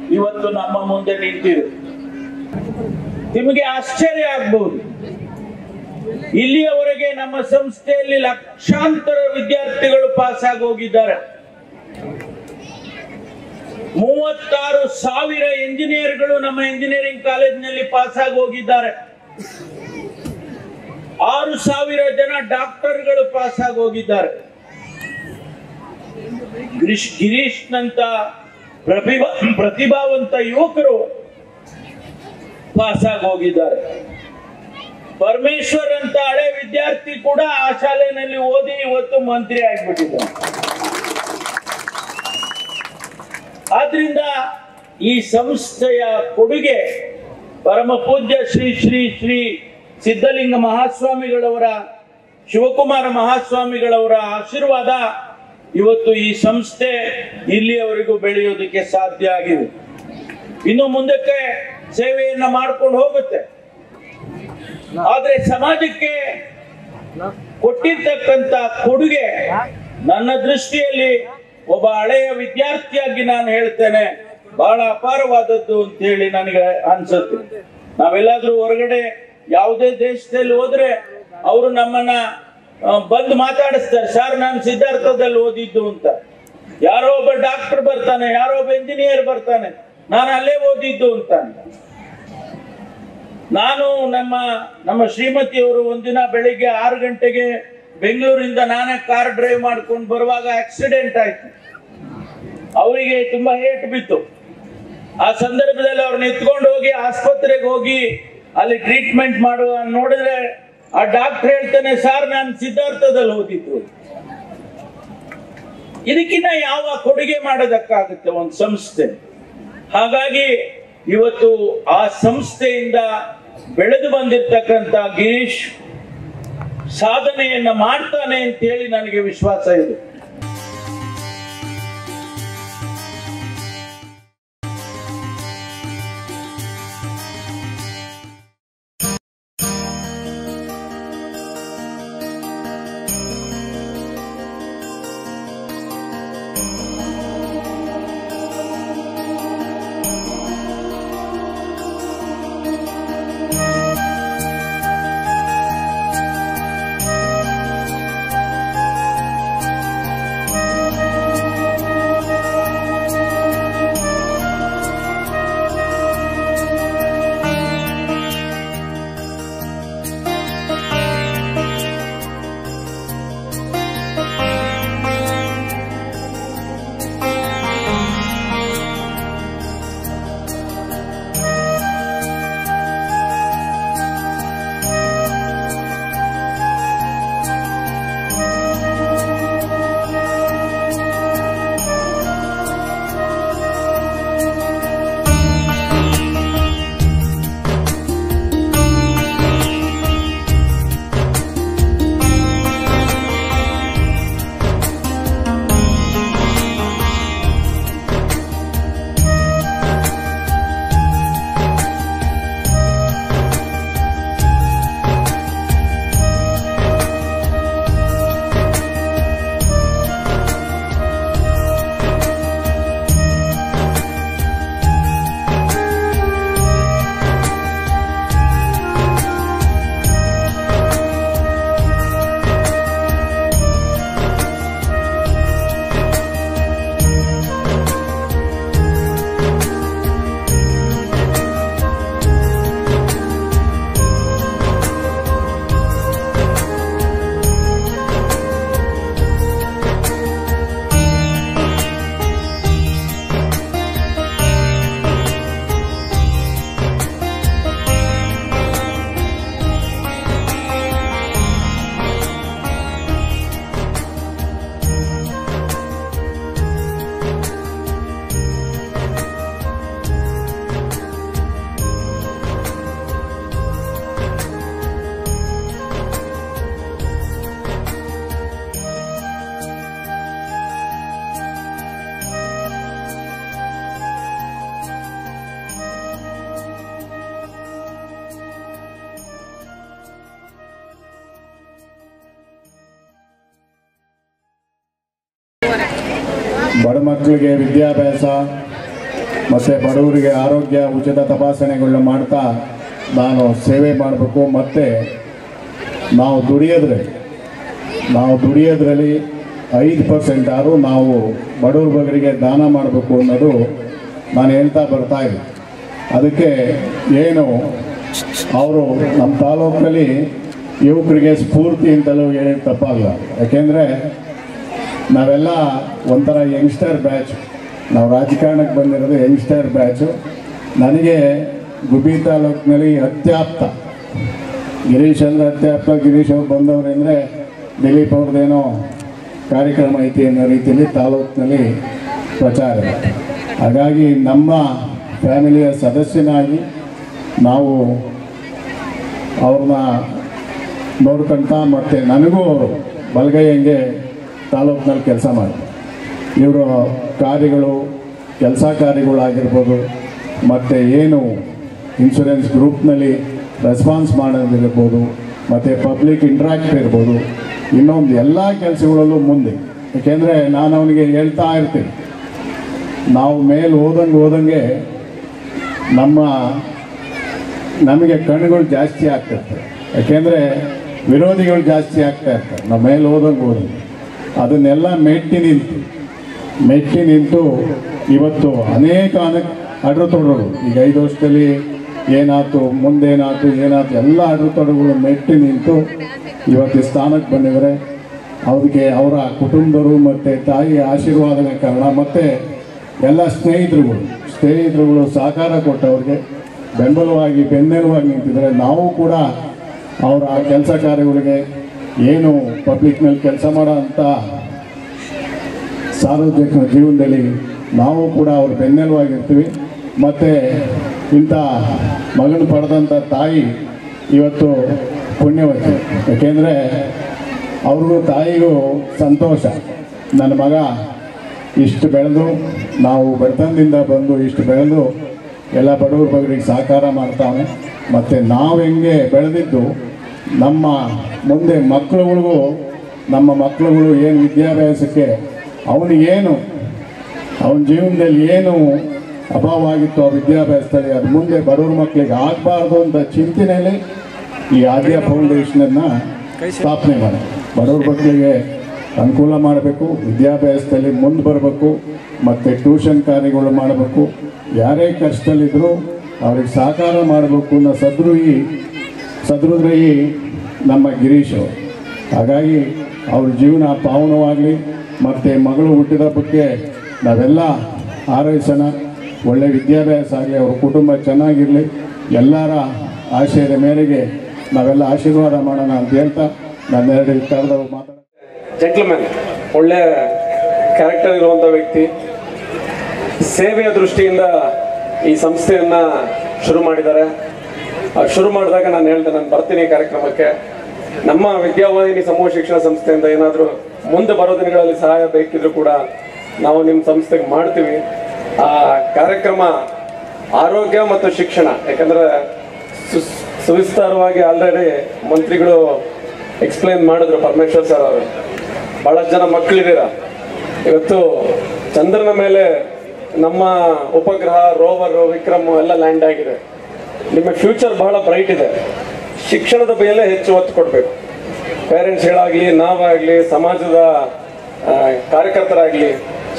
ಇವತ್ತು ನಮ್ಮ ಮುಂದೆ ನಿಂತಿದೆ. ನಿಮಗೆ ಆಶ್ಚರ್ಯ ಆಗ್ಬಹುದು ಇಲ್ಲಿಯವರೆಗೆ ನಮ್ಮ ಸಂಸ್ಥೆಯಲ್ಲಿ ಲಕ್ಷಾಂತರ ವಿದ್ಯಾರ್ಥಿಗಳು ಪಾಸ್ ಆಗಿ ಹೋಗಿದ್ದಾರೆ ಮೂವತ್ತಾರು ಸಾವಿರ ಇಂಜಿನಿಯರ್ಗಳು ನಮ್ಮ ಎಂಜಿನಿಯರಿಂಗ್ ಕಾಲೇಜಿನಲ್ಲಿ ಪಾಸ್ ಆಗಿ ಹೋಗಿದ್ದಾರೆ ಆರು ಸಾವಿರ ಜನ ಡಾಕ್ಟರ್ಗಳು ಪಾಸ್ ಆಗಿ ಹೋಗಿದ್ದಾರೆ ಗಿರೀಶ್ ಗಿರೀಶ್ ನಂತ ಪ್ರತಿಭಾ ಪ್ರತಿಭಾವಂತ ಯುವಕರು ಪಾಸ್ ಆಗಿ ಹೋಗಿದ್ದಾರೆ. ಪರಮೇಶ್ವರ್ ಅಂತ ಹಳೆ ವಿದ್ಯಾರ್ಥಿ ಕೂಡ ಆ ಶಾಲೆಯಲ್ಲಿ ಓದಿ ಇವತ್ತು ಮಂತ್ರಿ ಆಗಿಬಿಟ್ಟಿದ್ದಾರೆ ಆದ್ರಿಂದ ಈ ಸಂಸ್ಥೆಯ ಕೊಡುಗೆ ಪರಮ ಪೂಜ್ಯ ಶ್ರೀ ಶ್ರೀ ಶ್ರೀ ಸಿದ್ಧಲಿಂಗ ಮಹಾಸ್ವಾಮಿಗಳವರ, ಶಿವಕುಮಾರ ಮಹಾಸ್ವಾಮಿಗಳವರ ಆಶೀರ್ವಾದ ಇವತ್ತು ಈ ಸಂಸ್ಥೆ ಇಲ್ಲಿಯವರೆಗೂ ಬೆಳೆಯೋದಕ್ಕೆ ಸಾಧ್ಯ ಆಗಿದೆ. ಇನ್ನು ಮುಂದಕ್ಕೆ ಸೇವೆಯನ್ನ ಮಾಡ್ಕೊಂಡು ಹೋಗುತ್ತೆ. ಆದ್ರೆ ಸಮಾಜಕ್ಕೆ ಕೊಟ್ಟಿರ್ತಕ್ಕಂತ ಕೊಡುಗೆ ನನ್ನ ದೃಷ್ಟಿಯಲ್ಲಿ ಒಬ್ಬ ಹಳೆಯ ವಿದ್ಯಾರ್ಥಿಯಾಗಿ ನಾನು ಹೇಳ್ತೇನೆ. ಬಹಳ ಅಪಾರವಾದದ್ದು ಅಂತ ಹೇಳಿ ನನಗೆ ಅನ್ಸುತ್ತೆ. ನಾವೆಲ್ಲಾದ್ರೂ ಹೊರಗಡೆ ಯಾವುದೇ ದೇಶದಲ್ಲಿ ಹೋದ್ರೆ ಅವರು ನಮ್ಮನ್ನ ಬಂದು ಮಾತಾಡಿಸ್ತಾರೆ, ಸರ್, ನಾನು ಸಿದ್ಧಾರ್ಥದಲ್ಲಿ ಓದಿದ್ದು ಅಂತ. ಯಾರೋ ಒಬ್ಬ ಡಾಕ್ಟರ್ ಬರ್ತಾನೆ, ಯಾರೋ ಒಬ್ಬ ಇಂಜಿನಿಯರ್ ಬರ್ತಾನೆ, ನಾನು ಅಲ್ಲೇ ಓದಿದ್ದು ಅಂತ. ನಾನು ನಮ್ಮ ನಮ್ಮ ಶ್ರೀಮತಿಯವರು ಒಂದಿನ ಬೆಳಿಗ್ಗೆ ಆರು ಗಂಟೆಗೆ ಬೆಂಗಳೂರಿಂದ ನಾನೇ ಕಾರ್ ಡ್ರೈವ್ ಮಾಡ್ಕೊಂಡು ಬರುವಾಗ ಆಕ್ಸಿಡೆಂಟ್ ಆಯ್ತು. ಅವರಿಗೆ ತುಂಬಾ ಹೇಟ್ ಬಿತ್ತು. ಆ ಸಂದರ್ಭದಲ್ಲಿ ಅವ್ರನ್ನ ಎತ್ಕೊಂಡು ಹೋಗಿ ಆಸ್ಪತ್ರೆಗೆ ಹೋಗಿ ಅಲ್ಲಿ ಟ್ರೀಟ್ಮೆಂಟ್ ಮಾಡುವ ನೋಡಿದ್ರೆ ಆ ಡಾಕ್ಟರ್ ಹೇಳ್ತಾನೆ, ಸರ್, ನಾನು ಸಿದ್ಧಾರ್ಥದಲ್ಲಿ ಓದಿದ್ದು. ಇದಕ್ಕಿಂತ ಯಾವ ಕೊಡುಗೆ ಮಾಡೋದಕ್ಕಾಗುತ್ತೆ ಒಂದು ಸಂಸ್ಥೆ? ಹಾಗಾಗಿ ಇವತ್ತು ಆ ಸಂಸ್ಥೆಯಿಂದ ಬೆಳೆದು ಬಂದಿರ್ತಕ್ಕಂತ ಗಿರೀಶ್ ಸಾಧನೆಯನ್ನ ಮಾಡ್ತಾನೆ ಅಂತ ಹೇಳಿ ನನಗೆ ವಿಶ್ವಾಸ ಇದೆ. ಆರೋಗ್ಯ, ಉಚಿತ ತಪಾಸಣೆಗಳನ್ನ ಮಾಡ್ತಾ ನಾನು ಸೇವೆ ಮಾಡಬೇಕು. ಮತ್ತು ನಾವು ದುಡಿಯೋದ್ರೆ ನಾವು ದುಡಿಯೋದ್ರಲ್ಲಿ ಐದು ಪರ್ಸೆಂಟ್ ಆದರೂ ನಾವು ಬಡವ್ರ ಬಗರಿಗೆ ದಾನ ಮಾಡಬೇಕು ಅನ್ನೋದು ನಾನು ಹೇಳ್ತಾ ಬರ್ತಾ ಇದ್ದೆ ಅದಕ್ಕೆ ಏನು, ಅವರು ನಮ್ಮ ತಾಲೂಕಲ್ಲಿ ಯುವಕರಿಗೆ ಸ್ಫೂರ್ತಿ ಅಂತಲೂ ಹೇಳಿ ತಪ್ಪಾಗಲ್ಲ. ಯಾಕೆಂದರೆ ನಾವೆಲ್ಲ ಒಂಥರ ಯಂಗ್ಸ್ಟರ್ ಬ್ಯಾಚ್. ನಾವು ರಾಜಕಾರಣಕ್ಕೆ ಬಂದಿರೋದು ಯಂಗ್ಸ್ಟರ್ ಬ್ಯಾಚು. ನನಗೆ ಗುಬ್ಬಿ ತಾಲೂಕಿನಲ್ಲಿ ಅತ್ಯಾಪ್ತ ಗಿರೀಶ್ ಅಂದ್ರೆ ಅತ್ಯಾಪ್ತ, ಗಿರೀಶ್ ಅವ್ರು ಬಂದವ್ರು ಅಂದರೆ ದಿಲೀಪ್ ಅವ್ರದ್ದೇನೋ ಕಾರ್ಯಕ್ರಮ ಐತಿ ಅನ್ನೋ ರೀತಿಯಲ್ಲಿ ತಾಲೂಕಿನಲ್ಲಿ ಪ್ರಚಾರ ಇದೆ. ಹಾಗಾಗಿ ನಮ್ಮ ಫ್ಯಾಮಿಲಿಯ ಸದಸ್ಯನಾಗಿ ನಾವು ಅವ್ರನ್ನ ನೋಡ್ಕೊಂತ ಮತ್ತು ನನಗೂ ಅವರು ಬಲಗೈಯಂಗೆ ತಾಲೂಕಿನಲ್ಲಿ ಕೆಲಸ ಮಾಡಿದ್ರು ಇವರು ಕಾರ್ಯಗಳು, ಕೆಲಸ ಕಾರ್ಯಗಳಾಗಿರ್ಬೋದು ಮತ್ತು ಏನು ಇನ್ಶೂರೆನ್ಸ್ ಗ್ರೂಪ್ನಲ್ಲಿ ರೆಸ್ಪಾನ್ಸ್ ಮಾಡೋದಿರ್ಬೋದು, ಮತ್ತು ಪಬ್ಲಿಕ್ ಇಂಟ್ರಾಕ್ಟ್ ಇರ್ಬೋದು, ಇನ್ನೊಂದು ಎಲ್ಲ ಕೆಲಸಗಳಲ್ಲೂ ಮುಂದೆ. ಏಕೆಂದರೆ ನಾನು ಅವನಿಗೆ ಹೇಳ್ತಾ ಇರ್ತೀನಿ. ನಾವು ಮೇಲೆ ಹೋದಂಗೆ ಹೋದಂಗೆ ನಮ್ಮ, ನಮಗೆ ಕಣ್ಣುಗಳು ಜಾಸ್ತಿ ಆಗ್ತಿರ್ತವೆ ಯಾಕೆಂದರೆ ವಿರೋಧಿಗಳು ಜಾಸ್ತಿ ಆಗ್ತಾ ಇರ್ತವೆ ನಾವು ಮೇಲೆ ಹೋದಂಗೆ ಹೋದಂಗೆ. ಅದನ್ನೆಲ್ಲ ಮೆಟ್ಟಿ ನಿಂತು ಮೆಟ್ಟಿ ನಿಂತು ಇವತ್ತು ಅನೇಕ ಅನೇಕ ತೊಡರು ಈಗ ಐದು ವರ್ಷದಲ್ಲಿ ಏನಾಯ್ತು, ಮುಂದೇನಾಯ್ತು, ಏನಾಯ್ತು, ಎಲ್ಲ ಅಡ್ರತೊಡಗಳು ಮೆಟ್ಟಿ ನಿಂತು ಇವತ್ತು ಸ್ಥಾನಕ್ಕೆ ಬಂದಿದ್ದಾರೆ. ಅವ್ರಿಗೆ ಅವರ ಕುಟುಂಬರು ಮತ್ತು ತಾಯಿ ಆಶೀರ್ವಾದನ ಕಾರಣ ಮತ್ತು ಎಲ್ಲ ಸ್ನೇಹಿತರುಗಳು ಸ್ನೇಹಿತರುಗಳು ಸಹಕಾರ ಕೊಟ್ಟವ್ರಿಗೆ ಬೆಂಬಲವಾಗಿ, ಬೆನ್ನೆಲುವಾಗಿ ನಿಂತಿದ್ದಾರೆ. ನಾವು ಕೂಡ ಅವರ ಕೆಲಸ ಕಾರ್ಯಗಳಿಗೆ ಏನು ಪಬ್ಲಿಕ್ನಲ್ಲಿ ಕೆಲಸ ಮಾಡೋ ಅಂಥ ಸಾರ್ವಜನಿಕ ಜೀವನದಲ್ಲಿ ನಾವು ಕೂಡ ಅವ್ರ ಬೆನ್ನೆಲುವಾಗಿರ್ತೀವಿ ಮತ್ತು ಇಂಥ ಮಗನ ಪಡೆದಂಥ ತಾಯಿ ಇವತ್ತು ಪುಣ್ಯವತಿ. ಯಾಕೆಂದರೆ ಅವ್ರಿಗೂ ತಾಯಿಗೂ ಸಂತೋಷ. ನನ್ನ ಮಗ ಇಷ್ಟು ಬೆಳೆದು ನಾವು ಬಡತನದಿಂದ ಬಂದು ಇಷ್ಟು ಬೆಳೆದು ಎಲ್ಲ ಬಡವ್ರ ಬಗ್ಗರಿಗೆ ಸಹಕಾರ ಮಾಡ್ತಾನೆ. ಮತ್ತು ನಾವು ಹೆಂಗೆ ಬೆಳೆದಿದ್ದು ನಮ್ಮ ಮುಂದೆ ಮಕ್ಕಳುಗಳಿಗೂ ನಮ್ಮ ಮಕ್ಕಳುಗಳು ಏನು ವಿದ್ಯಾಭ್ಯಾಸಕ್ಕೆ, ಅವನಿಗೇನು, ಅವನ ಜೀವನದಲ್ಲಿ ಏನು ಅಭಾವ ಆಗಿತ್ತು ಆ ವಿದ್ಯಾಭ್ಯಾಸದಲ್ಲಿ. ಅದು ಮುಂದೆ ಬಡವ್ರ ಮಕ್ಕಳಿಗೆ ಆಗಬಾರ್ದು ಅಂತ ಚಿಂತನೆಯಲ್ಲಿ ಈ ಆದ್ಯ ಫೌಂಡೇಶನನ್ನು ಸ್ಥಾಪನೆ ಮಾಡಿ ಬಡವ್ರ ಮಕ್ಕಳಿಗೆ ಅನುಕೂಲ ಮಾಡಬೇಕು ವಿದ್ಯಾಭ್ಯಾಸದಲ್ಲಿ ಮುಂದೆ ಬರಬೇಕು ಮತ್ತು ಟ್ಯೂಷನ್ ಕಾರ್ಯಗಳು ಮಾಡಬೇಕು. ಯಾರೇ ಕಷ್ಟದಲ್ಲಿದ್ದರೂ ಅವ್ರಿಗೆ ಸಹಕಾರ ಮಾಡಬೇಕು ಅನ್ನೋ ಸದೃಹಿ ಸದೃದ್ರಹಿ ನಮ್ಮ ಗಿರೀಶ್ ಅವರು. ಹಾಗಾಗಿ ಅವ್ರ ಜೀವನ ಪಾವನವಾಗಲಿ ಮತ್ತು ಮಗಳು ಹುಟ್ಟಿದ ಬಗ್ಗೆ ನಾವೆಲ್ಲ ಹಾರೈಸೋಣ. ಒಳ್ಳೆ ವಿದ್ಯಾಭ್ಯಾಸ ಆಗಲಿ, ಅವ್ರ ಕುಟುಂಬ ಚೆನ್ನಾಗಿರಲಿ, ಎಲ್ಲರ ಆಶಯದ ಮೇರೆಗೆ ನಾವೆಲ್ಲ ಆಶೀರ್ವಾದ ಮಾಡೋಣ ಅಂತ ಹೇಳ್ತಾ ನನ್ನ ಎರಡು ಮಾತಾಡ ಜೆಂಟ್ಲ್ಮ್ಯಾನ್ ಒಳ್ಳೆ ಕ್ಯಾರೆಕ್ಟರ್ ಇರುವಂಥ ವ್ಯಕ್ತಿ. ಸೇವೆಯ ದೃಷ್ಟಿಯಿಂದ ಈ ಸಂಸ್ಥೆಯನ್ನ ಶುರು ಮಾಡಿದ್ದಾರೆ. ಶುರು ಮಾಡಿದಾಗ ನಾನು ಹೇಳ್ತೇನೆ ನಾನು ಬರ್ತೀನಿ ಕಾರ್ಯಕ್ರಮಕ್ಕೆ. ನಮ್ಮ ವಿದ್ಯಾವಾಹಿನಿ ಸಮೂಹ ಶಿಕ್ಷಣ ಸಂಸ್ಥೆಯಿಂದ ಏನಾದರೂ ಮುಂದೆ ಬರೋ ದಿನಗಳಲ್ಲಿ ಸಹಾಯ ಬೇಕಿದ್ರು ಕೂಡ ನಾವು ನಿಮ್ಮ ಸಂಸ್ಥೆಗೆ ಮಾಡ್ತೀವಿ. ಆ ಕಾರ್ಯಕ್ರಮ ಆರೋಗ್ಯ ಮತ್ತು ಶಿಕ್ಷಣ, ಯಾಕಂದ್ರೆ ಸುವಿಸ್ತಾರವಾಗಿ ಆಲ್ರೆಡಿ ಮಂತ್ರಿಗಳು ಎಕ್ಸ್ಪ್ಲೈನ್ ಮಾಡಿದ್ರು ಪರಮೇಶ್ವರ್ ಸರ್ ಅವರು. ಬಹಳಷ್ಟು ಜನ ಮಕ್ಕಳಿದ್ದೀರ ಇವತ್ತು ಚಂದ್ರನ ಮೇಲೆ ನಮ್ಮ ಉಪಗ್ರಹ ರೋವರು, ವಿಕ್ರಮ್ ಎಲ್ಲ ಲ್ಯಾಂಡ್ ಆಗಿದೆ. ನಿಮ್ಮ ಫ್ಯೂಚರ್ ಬಹಳ ಬ್ರೈಟ್ ಇದೆ. ಶಿಕ್ಷಣದ ಮೇಲೆ ಹೆಚ್ಚು ಒತ್ತು ಕೊಡಬೇಕು. ಪೇರೆಂಟ್ಸ್ಗಳಾಗಲಿ ನಾವಾಗಲಿ, ಸಮಾಜದ ಕಾರ್ಯಕರ್ತರಾಗಲಿ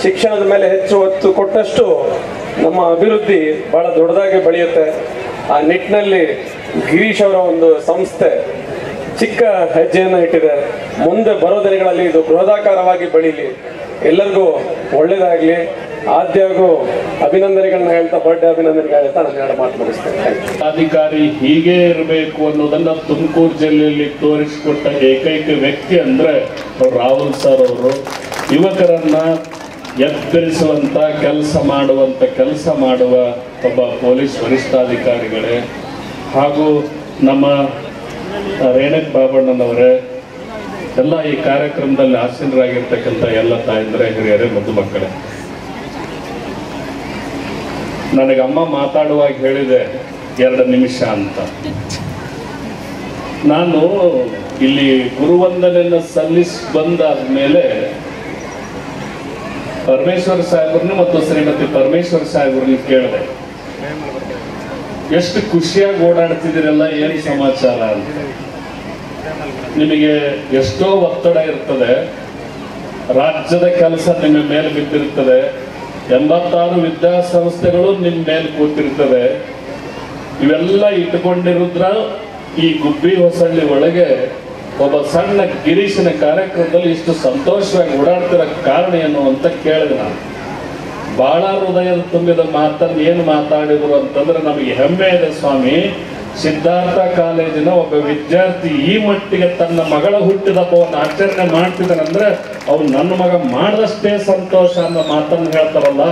ಶಿಕ್ಷಣದ ಮೇಲೆ ಹೆಚ್ಚು ಒತ್ತು ಕೊಟ್ಟಷ್ಟು ನಮ್ಮ ಅಭಿವೃದ್ಧಿ ಬಹಳ ದೊಡ್ಡದಾಗಿ ಬೆಳೆಯುತ್ತೆ. ಆ ನಿಟ್ಟಿನಲ್ಲಿ ಗಿರೀಶ್ ಅವರ ಒಂದು ಸಂಸ್ಥೆ ಚಿಕ್ಕ ಹೆಜ್ಜೆಯನ್ನು ಇಟ್ಟಿದೆ. ಮುಂದೆ ಬರೋ ದಿನಗಳಲ್ಲಿ ಇದು ಬೃಹದಾಕಾರವಾಗಿ ಬೆಳೀಲಿ. ಎಲ್ಲರಿಗೂ ಒಳ್ಳೇದಾಗ್ಲಿ. ಆದ್ಯಾಗೂ ಅಭಿನಂದನೆಗಳನ್ನ ಹೇಳ್ತಾ ಬರ್ಡೇ ಅಭಿನಂದನೆಗಳು ಹೇಳ್ತಾ ಮಾತು ಅಧಿಕಾರಿ ಹೀಗೆ ಇರಬೇಕು ಅನ್ನೋದನ್ನ ತುಮಕೂರು ಜಿಲ್ಲೆಯಲ್ಲಿ ತೋರಿಸಿಕೊಟ್ಟ ಏಕೈಕ ವ್ಯಕ್ತಿ ಅಂದ್ರೆ ರಾಹುಲ್ ಸರ್ ಅವರು. ಯುವಕರನ್ನ ಎತ್ತರಿಸುವಂತ ಕೆಲಸ ಮಾಡುವಂತ ಕೆಲಸ ಮಾಡುವ ಒಬ್ಬ ಪೊಲೀಸ್ ವರಿಷ್ಠಾಧಿಕಾರಿಗಳೇ, ಹಾಗೂ ನಮ್ಮ ರೇಣಕ್ ಬಾಬಣ್ಣನವರೇ, ಎಲ್ಲ ಈ ಕಾರ್ಯಕ್ರಮದಲ್ಲಿ ಆಸೀನರಾಗಿರ್ತಕ್ಕಂಥ ಎಲ್ಲ ತಾಯಂದ್ರೆ, ಹಿರಿಯರೇ, ಮದ್ದು ಮಕ್ಕಳೇ. ನನಗೆ ಅಮ್ಮ ಮಾತಾಡುವಾಗ ಹೇಳಿದೆ, ಎರಡು ನಿಮಿಷ ಅಂತ. ನಾನು ಇಲ್ಲಿ ಗುರುವಂದನೆಯನ್ನು ಸಲ್ಲಿಸಿ ಬಂದಾದ ಮೇಲೆ ಪರಮೇಶ್ವರ ಸಾಹೇಬ್ರನ್ನು ಮತ್ತು ಶ್ರೀಮತಿ ಪರಮೇಶ್ವರ ಸಾಹೇಬ್ರನ್ನ ಕೇಳಿದೆ. ಎಷ್ಟು ಖುಷಿಯಾಗಿ ಓಡಾಡ್ತಿದ್ದೀರಲ್ಲ, ಏನು ಸಮಾಚಾರ ಅಂತ. ನಿಮಗೆ ಎಷ್ಟೋ ಒತ್ತಡ ಇರ್ತದೆ, ರಾಜ್ಯದ ಕೆಲಸ ನಿಮ್ಮ ಮೇಲೆ ಬಿದ್ದಿರ್ತದೆ, ಎಂಬತ್ತಾರು ವಿದ್ಯಾಸಂಸ್ಥೆಗಳು ನಿಮ್ಮ ಮೇಲೆ ಕೂತಿರ್ತದೆ ಇವೆಲ್ಲ ಇಟ್ಟುಕೊಂಡಿರುದ್ರ ಈ ಗುಬ್ಬಿ ಹೊಸಳ್ಳಿ ಒಳಗೆ ಒಬ್ಬ ಸಣ್ಣ ಗಿರೀಶನ ಕಾರ್ಯಕ್ರಮದಲ್ಲಿ ಇಷ್ಟು ಸಂತೋಷವಾಗಿ ಓಡಾಡ್ತಿರೋ ಕಾರಣ ಏನು ಅಂತ ಕೇಳಿದೆ ನಾನು. ಬಹಳ ಹೃದಯದ ತುಂಬಿದ ಮಾತನ್ನು ಏನು ಮಾತಾಡಿದ್ರು ಅಂತಂದ್ರೆ ನಮಗೆ ಹೆಮ್ಮೆ ಇದೆ ಸ್ವಾಮಿ. ಸಿದ್ಧಾರ್ಥ ಕಾಲೇಜಿನ ಒಬ್ಬ ವಿದ್ಯಾರ್ಥಿ ಈ ಮಟ್ಟಿಗೆ ತನ್ನ ಮಗಳ ಹುಟ್ಟಿದಬ್ಬವನ್ನು ಆಚರಣೆ ಮಾಡ್ತಿದ್ದಾನಂದ್ರೆ ಅವ್ನು ನನ್ನ ಮಗ ಮಾಡಿದಷ್ಟೇ ಸಂತೋಷ ಅನ್ನೋ ಮಾತನ್ನು ಹೇಳ್ತಾರಲ್ಲ,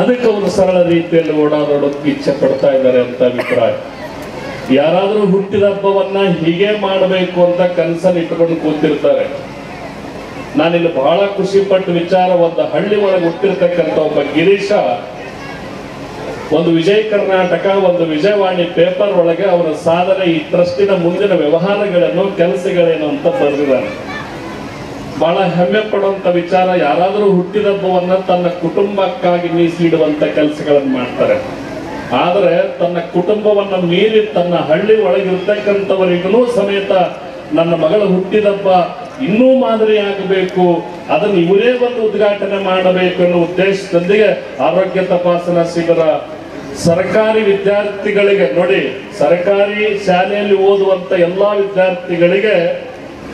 ಅದಕ್ಕೆ ಅವರು ಸರಳ ರೀತಿಯಲ್ಲಿ ಓಡಾಡೋಡೋಕ್ಕೆ ಇಚ್ಛೆ ಪಡ್ತಾ ಇದ್ದಾರೆ ಅಂತ ಅಭಿಪ್ರಾಯ. ಯಾರಾದರೂ ಹುಟ್ಟಿದ ಹಬ್ಬವನ್ನ ಹೀಗೆ ಮಾಡಬೇಕು ಅಂತ ಕನಸನ್ನು ಇಟ್ಟುಕೊಂಡು ಕೂತಿರ್ತಾರೆ. ನಾನಿಲ್ಲಿ ಬಹಳ ಖುಷಿ ಪಟ್ಟ ವಿಚಾರ ಒಂದು ಹಳ್ಳಿ ಒಳಗೆ ಹುಟ್ಟಿರ್ತಕ್ಕಂಥ ಒಬ್ಬ ಗಿರೀಶ, ಒಂದು ವಿಜಯ ಕರ್ನಾಟಕ, ಒಂದು ವಿಜಯವಾಣಿ ಪೇಪರ್ ಒಳಗೆ ಅವರ ಸಾಧನೆ ಈ ಟ್ರಸ್ಟಿನ ಮುಂದಿನ ವ್ಯವಹಾರಗಳನ್ನು, ಕೆಲಸಗಳೇನು ಅಂತ ಬರೆದಿದ್ದಾರೆ. ಬಹಳ ಹೆಮ್ಮೆ ಪಡುವಂತ ವಿಚಾರ, ಯಾರಾದರೂ ಹುಟ್ಟಿದ ಹಬ್ಬವನ್ನ ತನ್ನ ಕುಟುಂಬಕ್ಕಾಗಿ ಮೀಸಲಿಡುವಂತ ಕೆಲಸಗಳನ್ನು ಮಾಡ್ತಾರೆ. ಆದರೆ ತನ್ನ ಕುಟುಂಬವನ್ನು ಮೀರಿ ತನ್ನ ಹಳ್ಳಿ ಒಳಗಿರ್ತಕ್ಕಂಥವರಿಗೂ ಸಮೇತ ನನ್ನ ಮಗಳ ಹುಟ್ಟಿದಬ್ಬ ಇನ್ನೂ ಮಾದರಿ ಆಗಬೇಕು. ಅದನ್ನು ಇವರೇ ಬಂದು ಉದ್ಘಾಟನೆ ಮಾಡಬೇಕು ಅನ್ನೋ ಉದ್ದೇಶದೊಂದಿಗೆ ಆರೋಗ್ಯ ತಪಾಸಣಾ ಶಿಬಿರ ಸರ್ಕಾರಿ ವಿದ್ಯಾರ್ಥಿಗಳಿಗೆ ನೋಡಿ, ಸರ್ಕಾರಿ ಶಾಲೆಯಲ್ಲಿ ಓದುವಂತ ಎಲ್ಲಾ ವಿದ್ಯಾರ್ಥಿಗಳಿಗೆ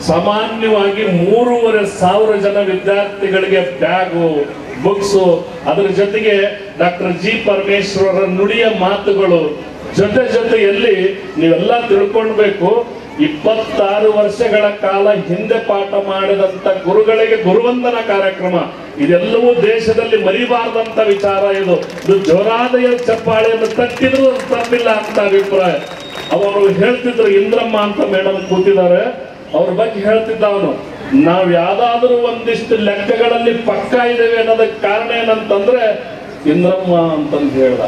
ಸಾಮಾನ್ಯವಾಗಿ ಮೂರುವರೆ ಸಾವಿರ ಜನ ವಿದ್ಯಾರ್ಥಿಗಳಿಗೆ ಬ್ಯಾಗು ಬುಕ್ಸು ಅದರ ಜೊತೆಗೆ ಡಾಕ್ಟರ್ ಜಿ ಪರಮೇಶ್ವರರ ನುಡಿಯ ಮಾತುಗಳು. ಜೊತೆ ಜೊತೆಯಲ್ಲಿ ನೀವೆಲ್ಲ ತಿಳ್ಕೊಳ್ಬೇಕು, ಇಪ್ಪತ್ತಾರು ವರ್ಷಗಳ ಕಾಲ ಹಿಂದೆ ಪಾಠ ಮಾಡಿದಂತ ಗುರುಗಳಿಗೆ ಗುರುವಂದನ ಕಾರ್ಯಕ್ರಮ. ಇದೆಲ್ಲವೂ ದೇಶದಲ್ಲಿ ಮರಿಬಾರದಂತ ವಿಚಾರ ಇದು. ಇದು ಜೋರಾದಯ ಚಪ್ಪಾಳೆಯನ್ನು ತಟ್ಟಿದ್ರು ತಪ್ಪಿಲ್ಲ ಅಂತ ಅಭಿಪ್ರಾಯ. ಅವರು ಹೇಳ್ತಿದ್ರು, ಇಂದ್ರಮ್ಮ ಅಂತ ಮೇಡಮ್ ಕೂತಿದ್ದಾರೆ. ಅವ್ರ ಬಗ್ಗೆ ಹೇಳ್ತಿದ್ದ ಅವನು. ನಾವ್ ಯಾವ್ದಾದ್ರೂ ಒಂದಿಷ್ಟು ಲೆಕ್ಕಗಳಲ್ಲಿ ಪಕ್ಕ ಇದ್ದೇವೆ ಅನ್ನೋದಕ್ಕೆ ಕಾರಣ ಏನಂತಂದ್ರೆ, ಇಂದ್ರಮ್ಮ ಅಂತಂದು ಹೇಳ್ದ.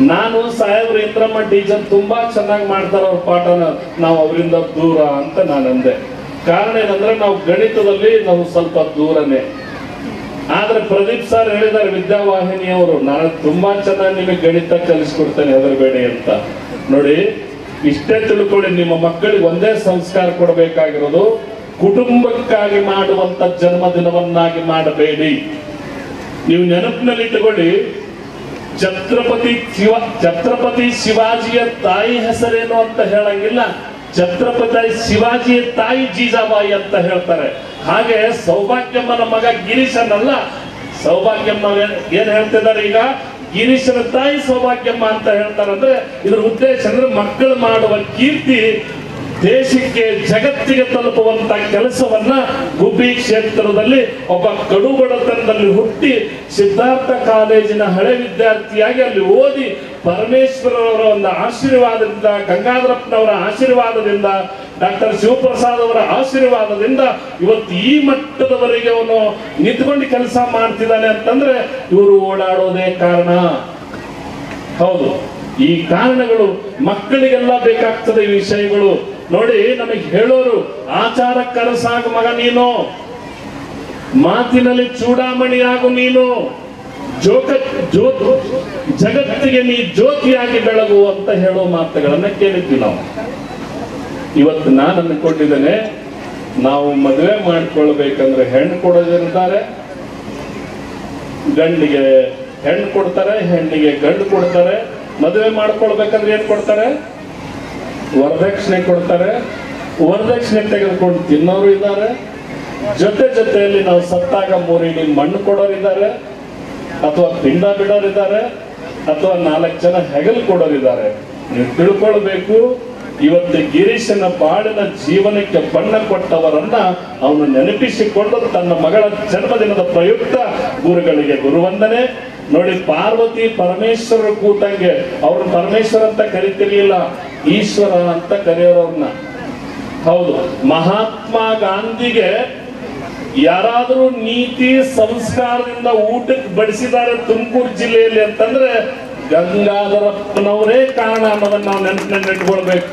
ನಾನು ಸಾಹೇಬ್ರು ಇಂದ್ರಮ್ಮ ಟೀಚರ್ ತುಂಬಾ ಚೆನ್ನಾಗಿ ಮಾಡ್ತಾರ ಅವ್ರ ಪಾಠನ, ನಾವು ಅವರಿಂದ ದೂರ ಅಂತ ನಾನು ಅಂದೆ ಕಾರಣ ಏನಂದ್ರೆ, ನಾವು ಗಣಿತದಲ್ಲಿ ನಾವು ಸ್ವಲ್ಪ ದೂರನೇ. ಆದ್ರೆ ಪ್ರದೀಪ್ ಸರ್ ಹೇಳಿದ್ದಾರೆ ವಿದ್ಯಾವಾಹಿನಿಯವರು ನಾನು ತುಂಬಾ ಚೆನ್ನಾಗಿ ನಿಮಗೆ ಗಣಿತ ಕಲಿಸ್ಕೊಡ್ತೇನೆ ಹೆದರಬೇಡಿ ಅಂತ. ನೋಡಿ, ಇಷ್ಟೇ ತಿಳ್ಕೊಳ್ಳಿ, ನಿಮ್ಮ ಮಕ್ಕಳಿಗೆ ಒಂದೇ ಸಂಸ್ಕಾರ ಕೊಡಬೇಕಾಗಿರೋದು ಕುಟುಂಬಕ್ಕಾಗಿ ಮಾಡುವಂತ ಜನ್ಮದಿನವನ್ನಾಗಿ ಮಾಡಬೇಡಿ. ನೀವು ನೆನಪಿನಲ್ಲಿ ಇಟ್ಟುಕೊಳ್ಳಿ ಛತ್ರಪತಿ ಶಿವ, ಛತ್ರಪತಿ ಶಿವಾಜಿಯ ತಾಯಿ ಹೆಸರೇನು ಅಂತ ಹೇಳಂಗಿಲ್ಲ. ಛತ್ರಪತಿ ಶಿವಾಜಿಯ ತಾಯಿ ಜೀಜಾಬಾಯಿ ಅಂತ ಹೇಳ್ತಾರೆ. ಹಾಗೆ ಸೌಭಾಗ್ಯಮ್ಮನ ಮಗ ಗಿರೀಶನಲ್ಲ, ಸೌಭಾಗ್ಯಮ್ಮ ಏನ್ ಹೇಳ್ತಿದ್ದಾರೆ ಈಗ? ಗಿರೀಶನ ತಾಯಿ ಸೌಭಾಗ್ಯಮ್ಮ ಅಂತ ಹೇಳ್ತಾರೆ ಅಂದ್ರೆ ಇದ್ರ ಉದ್ದೇಶ ಅಂದ್ರೆ ಮಕ್ಕಳು ಮಾಡುವ ಕೀರ್ತಿ ದೇಶಕ್ಕೆ ಜಗತ್ತಿಗೆ ತಲುಪುವಂತ ಕೆಲಸವನ್ನ ಗುಬ್ಬಿ ಕ್ಷೇತ್ರದಲ್ಲಿ ಒಬ್ಬ ಕಡುಬಡತನದಲ್ಲಿ ಹುಟ್ಟಿ ಸಿದ್ಧಾರ್ಥ ಕಾಲೇಜಿನ ಹಳೆ ವಿದ್ಯಾರ್ಥಿಯಾಗಿ ಅಲ್ಲಿ ಓದಿ ಪರಮೇಶ್ವರವರ ಒಂದು ಆಶೀರ್ವಾದದಿಂದ, ಗಂಗಾಧರಪ್ಪನವರ ಆಶೀರ್ವಾದದಿಂದ, ಡಾಕ್ಟರ್ ಶಿವಪ್ರಸಾದ್ ಅವರ ಆಶೀರ್ವಾದದಿಂದ ಇವತ್ತು ಈ ಮಟ್ಟದವರೆಗೆ ಅವನು ನಿಂತ್ಕೊಂಡು ಕೆಲಸ ಮಾಡ್ತಿದ್ದಾನೆ ಅಂತಂದ್ರೆ ಇವರು ಓಡಾಡೋದೇ ಕಾರಣ. ಹೌದು. ಈ ಕಾರಣಗಳು ಮಕ್ಕಳಿಗೆಲ್ಲ ಬೇಕಾಗ್ತದೆ ಈ ವಿಷಯಗಳು. ನೋಡಿ, ನಮಗೆ ಹೇಳೋರು, ಆಚಾರ ಕರಸಾಗು ಮಗ ನೀನು. ಮಾತಿನಲ್ಲಿ ಚೂಡಾಮಣಿಯಾಗು ನೀನು. ಜೋಕ ಜ್ಯೋತ್ ಜಗತ್ತಿಗೆ ನೀ ಜ್ಯೋತಿಯಾಗಿ ಬೆಳಗು ಅಂತ ಹೇಳೋ ಮಾತುಗಳನ್ನ ಕೇಳಿದ್ವಿ ನಾವು. ಇವತ್ತು ನಾನು ಅನ್ಕೊಂಡಿದ್ದೇನೆ, ನಾವು ಮದುವೆ ಮಾಡ್ಕೊಳ್ಬೇಕಂದ್ರೆ ಹೆಣ್ಣು ಕೊಡೋದಿರ್ತಾರೆ ಗಂಡಿಗೆ ಹೆಣ್ಣು ಕೊಡ್ತಾರೆ, ಹೆಣ್ಣಿಗೆ ಗಂಡು ಕೊಡ್ತಾರೆ. ಮದುವೆ ಮಾಡ್ಕೊಳ್ಬೇಕಂದ್ರೆ ಏನ್ ಕೊಡ್ತಾರೆ? ವರದಕ್ಷಿಣೆ ಕೊಡ್ತಾರೆ, ವರದಕ್ಷಿಣೆ ತೆಗೆದುಕೊಂಡು ತಿನ್ನೋರು ಇದ್ದಾರೆ. ಜೊತೆ ಜೊತೆಯಲ್ಲಿ ನಾವು ಸತ್ತಾಗ ಮೂರಿಡಿ ಮಣ್ಣು ಕೊಡೋರಿದ್ದಾರೆ, ಅಥವಾ ಪಿಂಡ ಬಿಡೋರಿದ್ದಾರೆ, ಅಥವಾ ನಾಲ್ಕು ಜನ ಹೆಗಲು ಕೊಡೋರಿದ್ದಾರೆ. ನೀವು ತಿಳ್ಕೊಳ್ಬೇಕು, ಇವತ್ತು ಗಿರೀಶನ ಬಾಳಿನ ಜೀವನಕ್ಕೆ ಬಣ್ಣ ಕೊಟ್ಟವರನ್ನ ಅವನು ನೆನಪಿಸಿಕೊಂಡು ತನ್ನ ಮಗಳ ಜನ್ಮದಿನದ ಪ್ರಯುಕ್ತ ಗುರುಗಳಿಗೆ ಗುರುವಂದನೆ. ನೋಡಿ, ಪಾರ್ವತಿ ಪರಮೇಶ್ವರ ಕೂತಂಗೆ, ಅವ್ರನ್ನ ಪರಮೇಶ್ವರ ಅಂತ ಕರಿತಿರ್ಲಿಲ್ಲ. ಈಶ್ವರ ಅಂತ ಕರೆಯೋರವ್ರನ್ನ ಹೌದು, ಮಹಾತ್ಮ ಗಾಂಧಿಗೆ ಯಾರಾದರೂ ನೀತಿ ಸಂಸ್ಕಾರದಿಂದ ಊಟಕ್ಕೆ ಬಡಿಸಿದ್ದಾರೆ ತುಮಕೂರು ಜಿಲ್ಲೆಯಲ್ಲಿ ಅಂತಂದ್ರೆ ಗಂಗಾಧರಪ್ಪನವರೇ ಕಾರಣ ಅನ್ನೋದನ್ನ ನಾವು ನೆನಪಿನಲ್ಲಿ ಇಟ್ಕೊಳ್ಬೇಕು.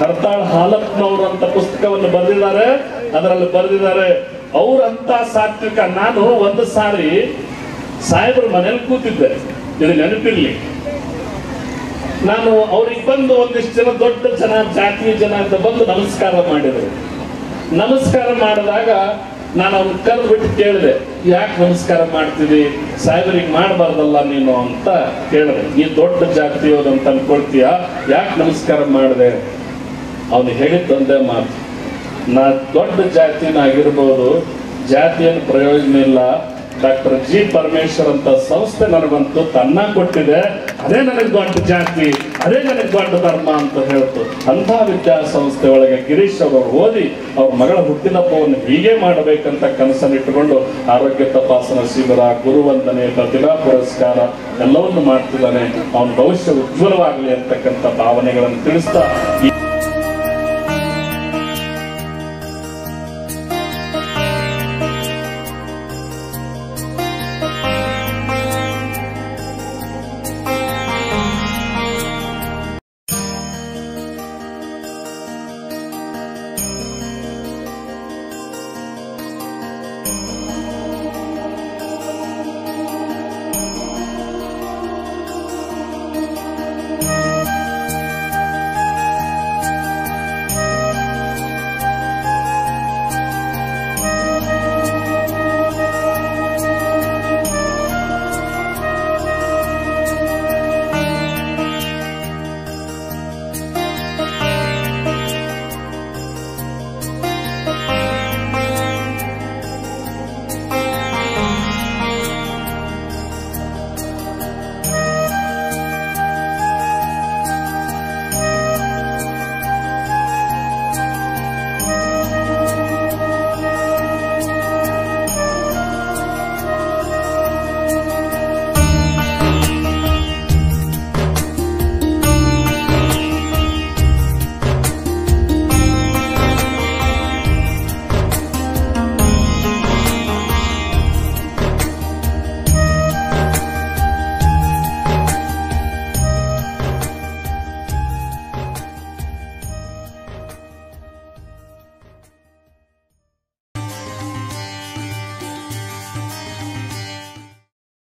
ಹರ್ತಾಳ್ ಹಾಲಪ್ಪನವರು ಅಂತ ಪುಸ್ತಕವನ್ನು ಬರೆದಿದ್ದಾರೆ, ಅದರಲ್ಲಿ ಬರೆದಿದ್ದಾರೆ ಅವ್ರಂತ ಸಾತ್ವಿಕ ನಾನು ಒಂದು ಸಾರಿ ಸಾಹೇಬ್ರ ಮನೇಲಿ ಕೂತಿದ್ದೆ. ಇದು ನೆನಪಿರ್ಲಿ. ನಾನು ಅವ್ರಿಗೆ ಬಂದು ಒಂದಿಷ್ಟು ಜನ ದೊಡ್ಡ ಜನ, ಜಾತಿಯ ಜನ ಅಂತ ಬಂದು ನಮಸ್ಕಾರ ಮಾಡಿದ್ರು. ನಮಸ್ಕಾರ ಮಾಡಿದಾಗ ನಾನು ಅವ್ನ ಕರೆದು ಬಿಟ್ಟು ಕೇಳಿದೆ, ಯಾಕೆ ನಮಸ್ಕಾರ ಮಾಡ್ತೀವಿ ಸಾಹೇಬರಿಗೆ ಮಾಡಬಾರ್ದಲ್ಲ ನೀನು ಅಂತ ಕೇಳಿದೆ. ಈ ದೊಡ್ಡ ಜಾತಿಯವರು ಅಂತ ಅನ್ಕೊಳ್ತೀಯ? ಯಾಕೆ ನಮಸ್ಕಾರ ಮಾಡಿದೆ? ಅವನು ಹೇಳಿದ್ದೊಂದೇ ಮಾತು. ನಾ ದೊಡ್ಡ ಜಾತಿನಾಗಿರ್ಬೋದು ಜಾತಿಯನ್ನು ಪ್ರಯೋಜನ ಇಲ್ಲ ಡಾಕ್ಟರ್ ಜಿ ಪರಮೇಶ್ವರ್ ಅಂತ ಸಂಸ್ಥೆ ನನಗಂತೂ ತನ್ನ ಕೊಟ್ಟಿದೆ. ಅದೇ ನನಗೆ ದೊಡ್ಡ ಜಾತಿ, ಅದೇ ನನಗೆ ದೊಡ್ಡ ಧರ್ಮ ಅಂತ ಹೇಳ್ತು. ಅಂಥ ವಿದ್ಯಾಸಂಸ್ಥೆ ಒಳಗೆ ಗಿರೀಶ್ ಅವರು ಓದಿ ಅವ್ರ ಮಗಳ ಹುಟ್ಟಿದಪ್ಪವನ್ನು ಹೀಗೆ ಮಾಡಬೇಕಂತ ಕನಸನ್ನು ಇಟ್ಟುಕೊಂಡು ಆರೋಗ್ಯ ತಪಾಸಣಾ ಶಿಬಿರ, ಗುರುವಂದನೆ, ಪ್ರತಿಭಾ ಪುರಸ್ಕಾರ ಎಲ್ಲವನ್ನು ಮಾಡ್ತಿದ್ದಾನೆ. ಅವನ ಭವಿಷ್ಯ ಉಜ್ವಲವಾಗಲಿ ಅಂತಕ್ಕಂಥ ಭಾವನೆಗಳನ್ನು ತಿಳಿಸ್ತಾ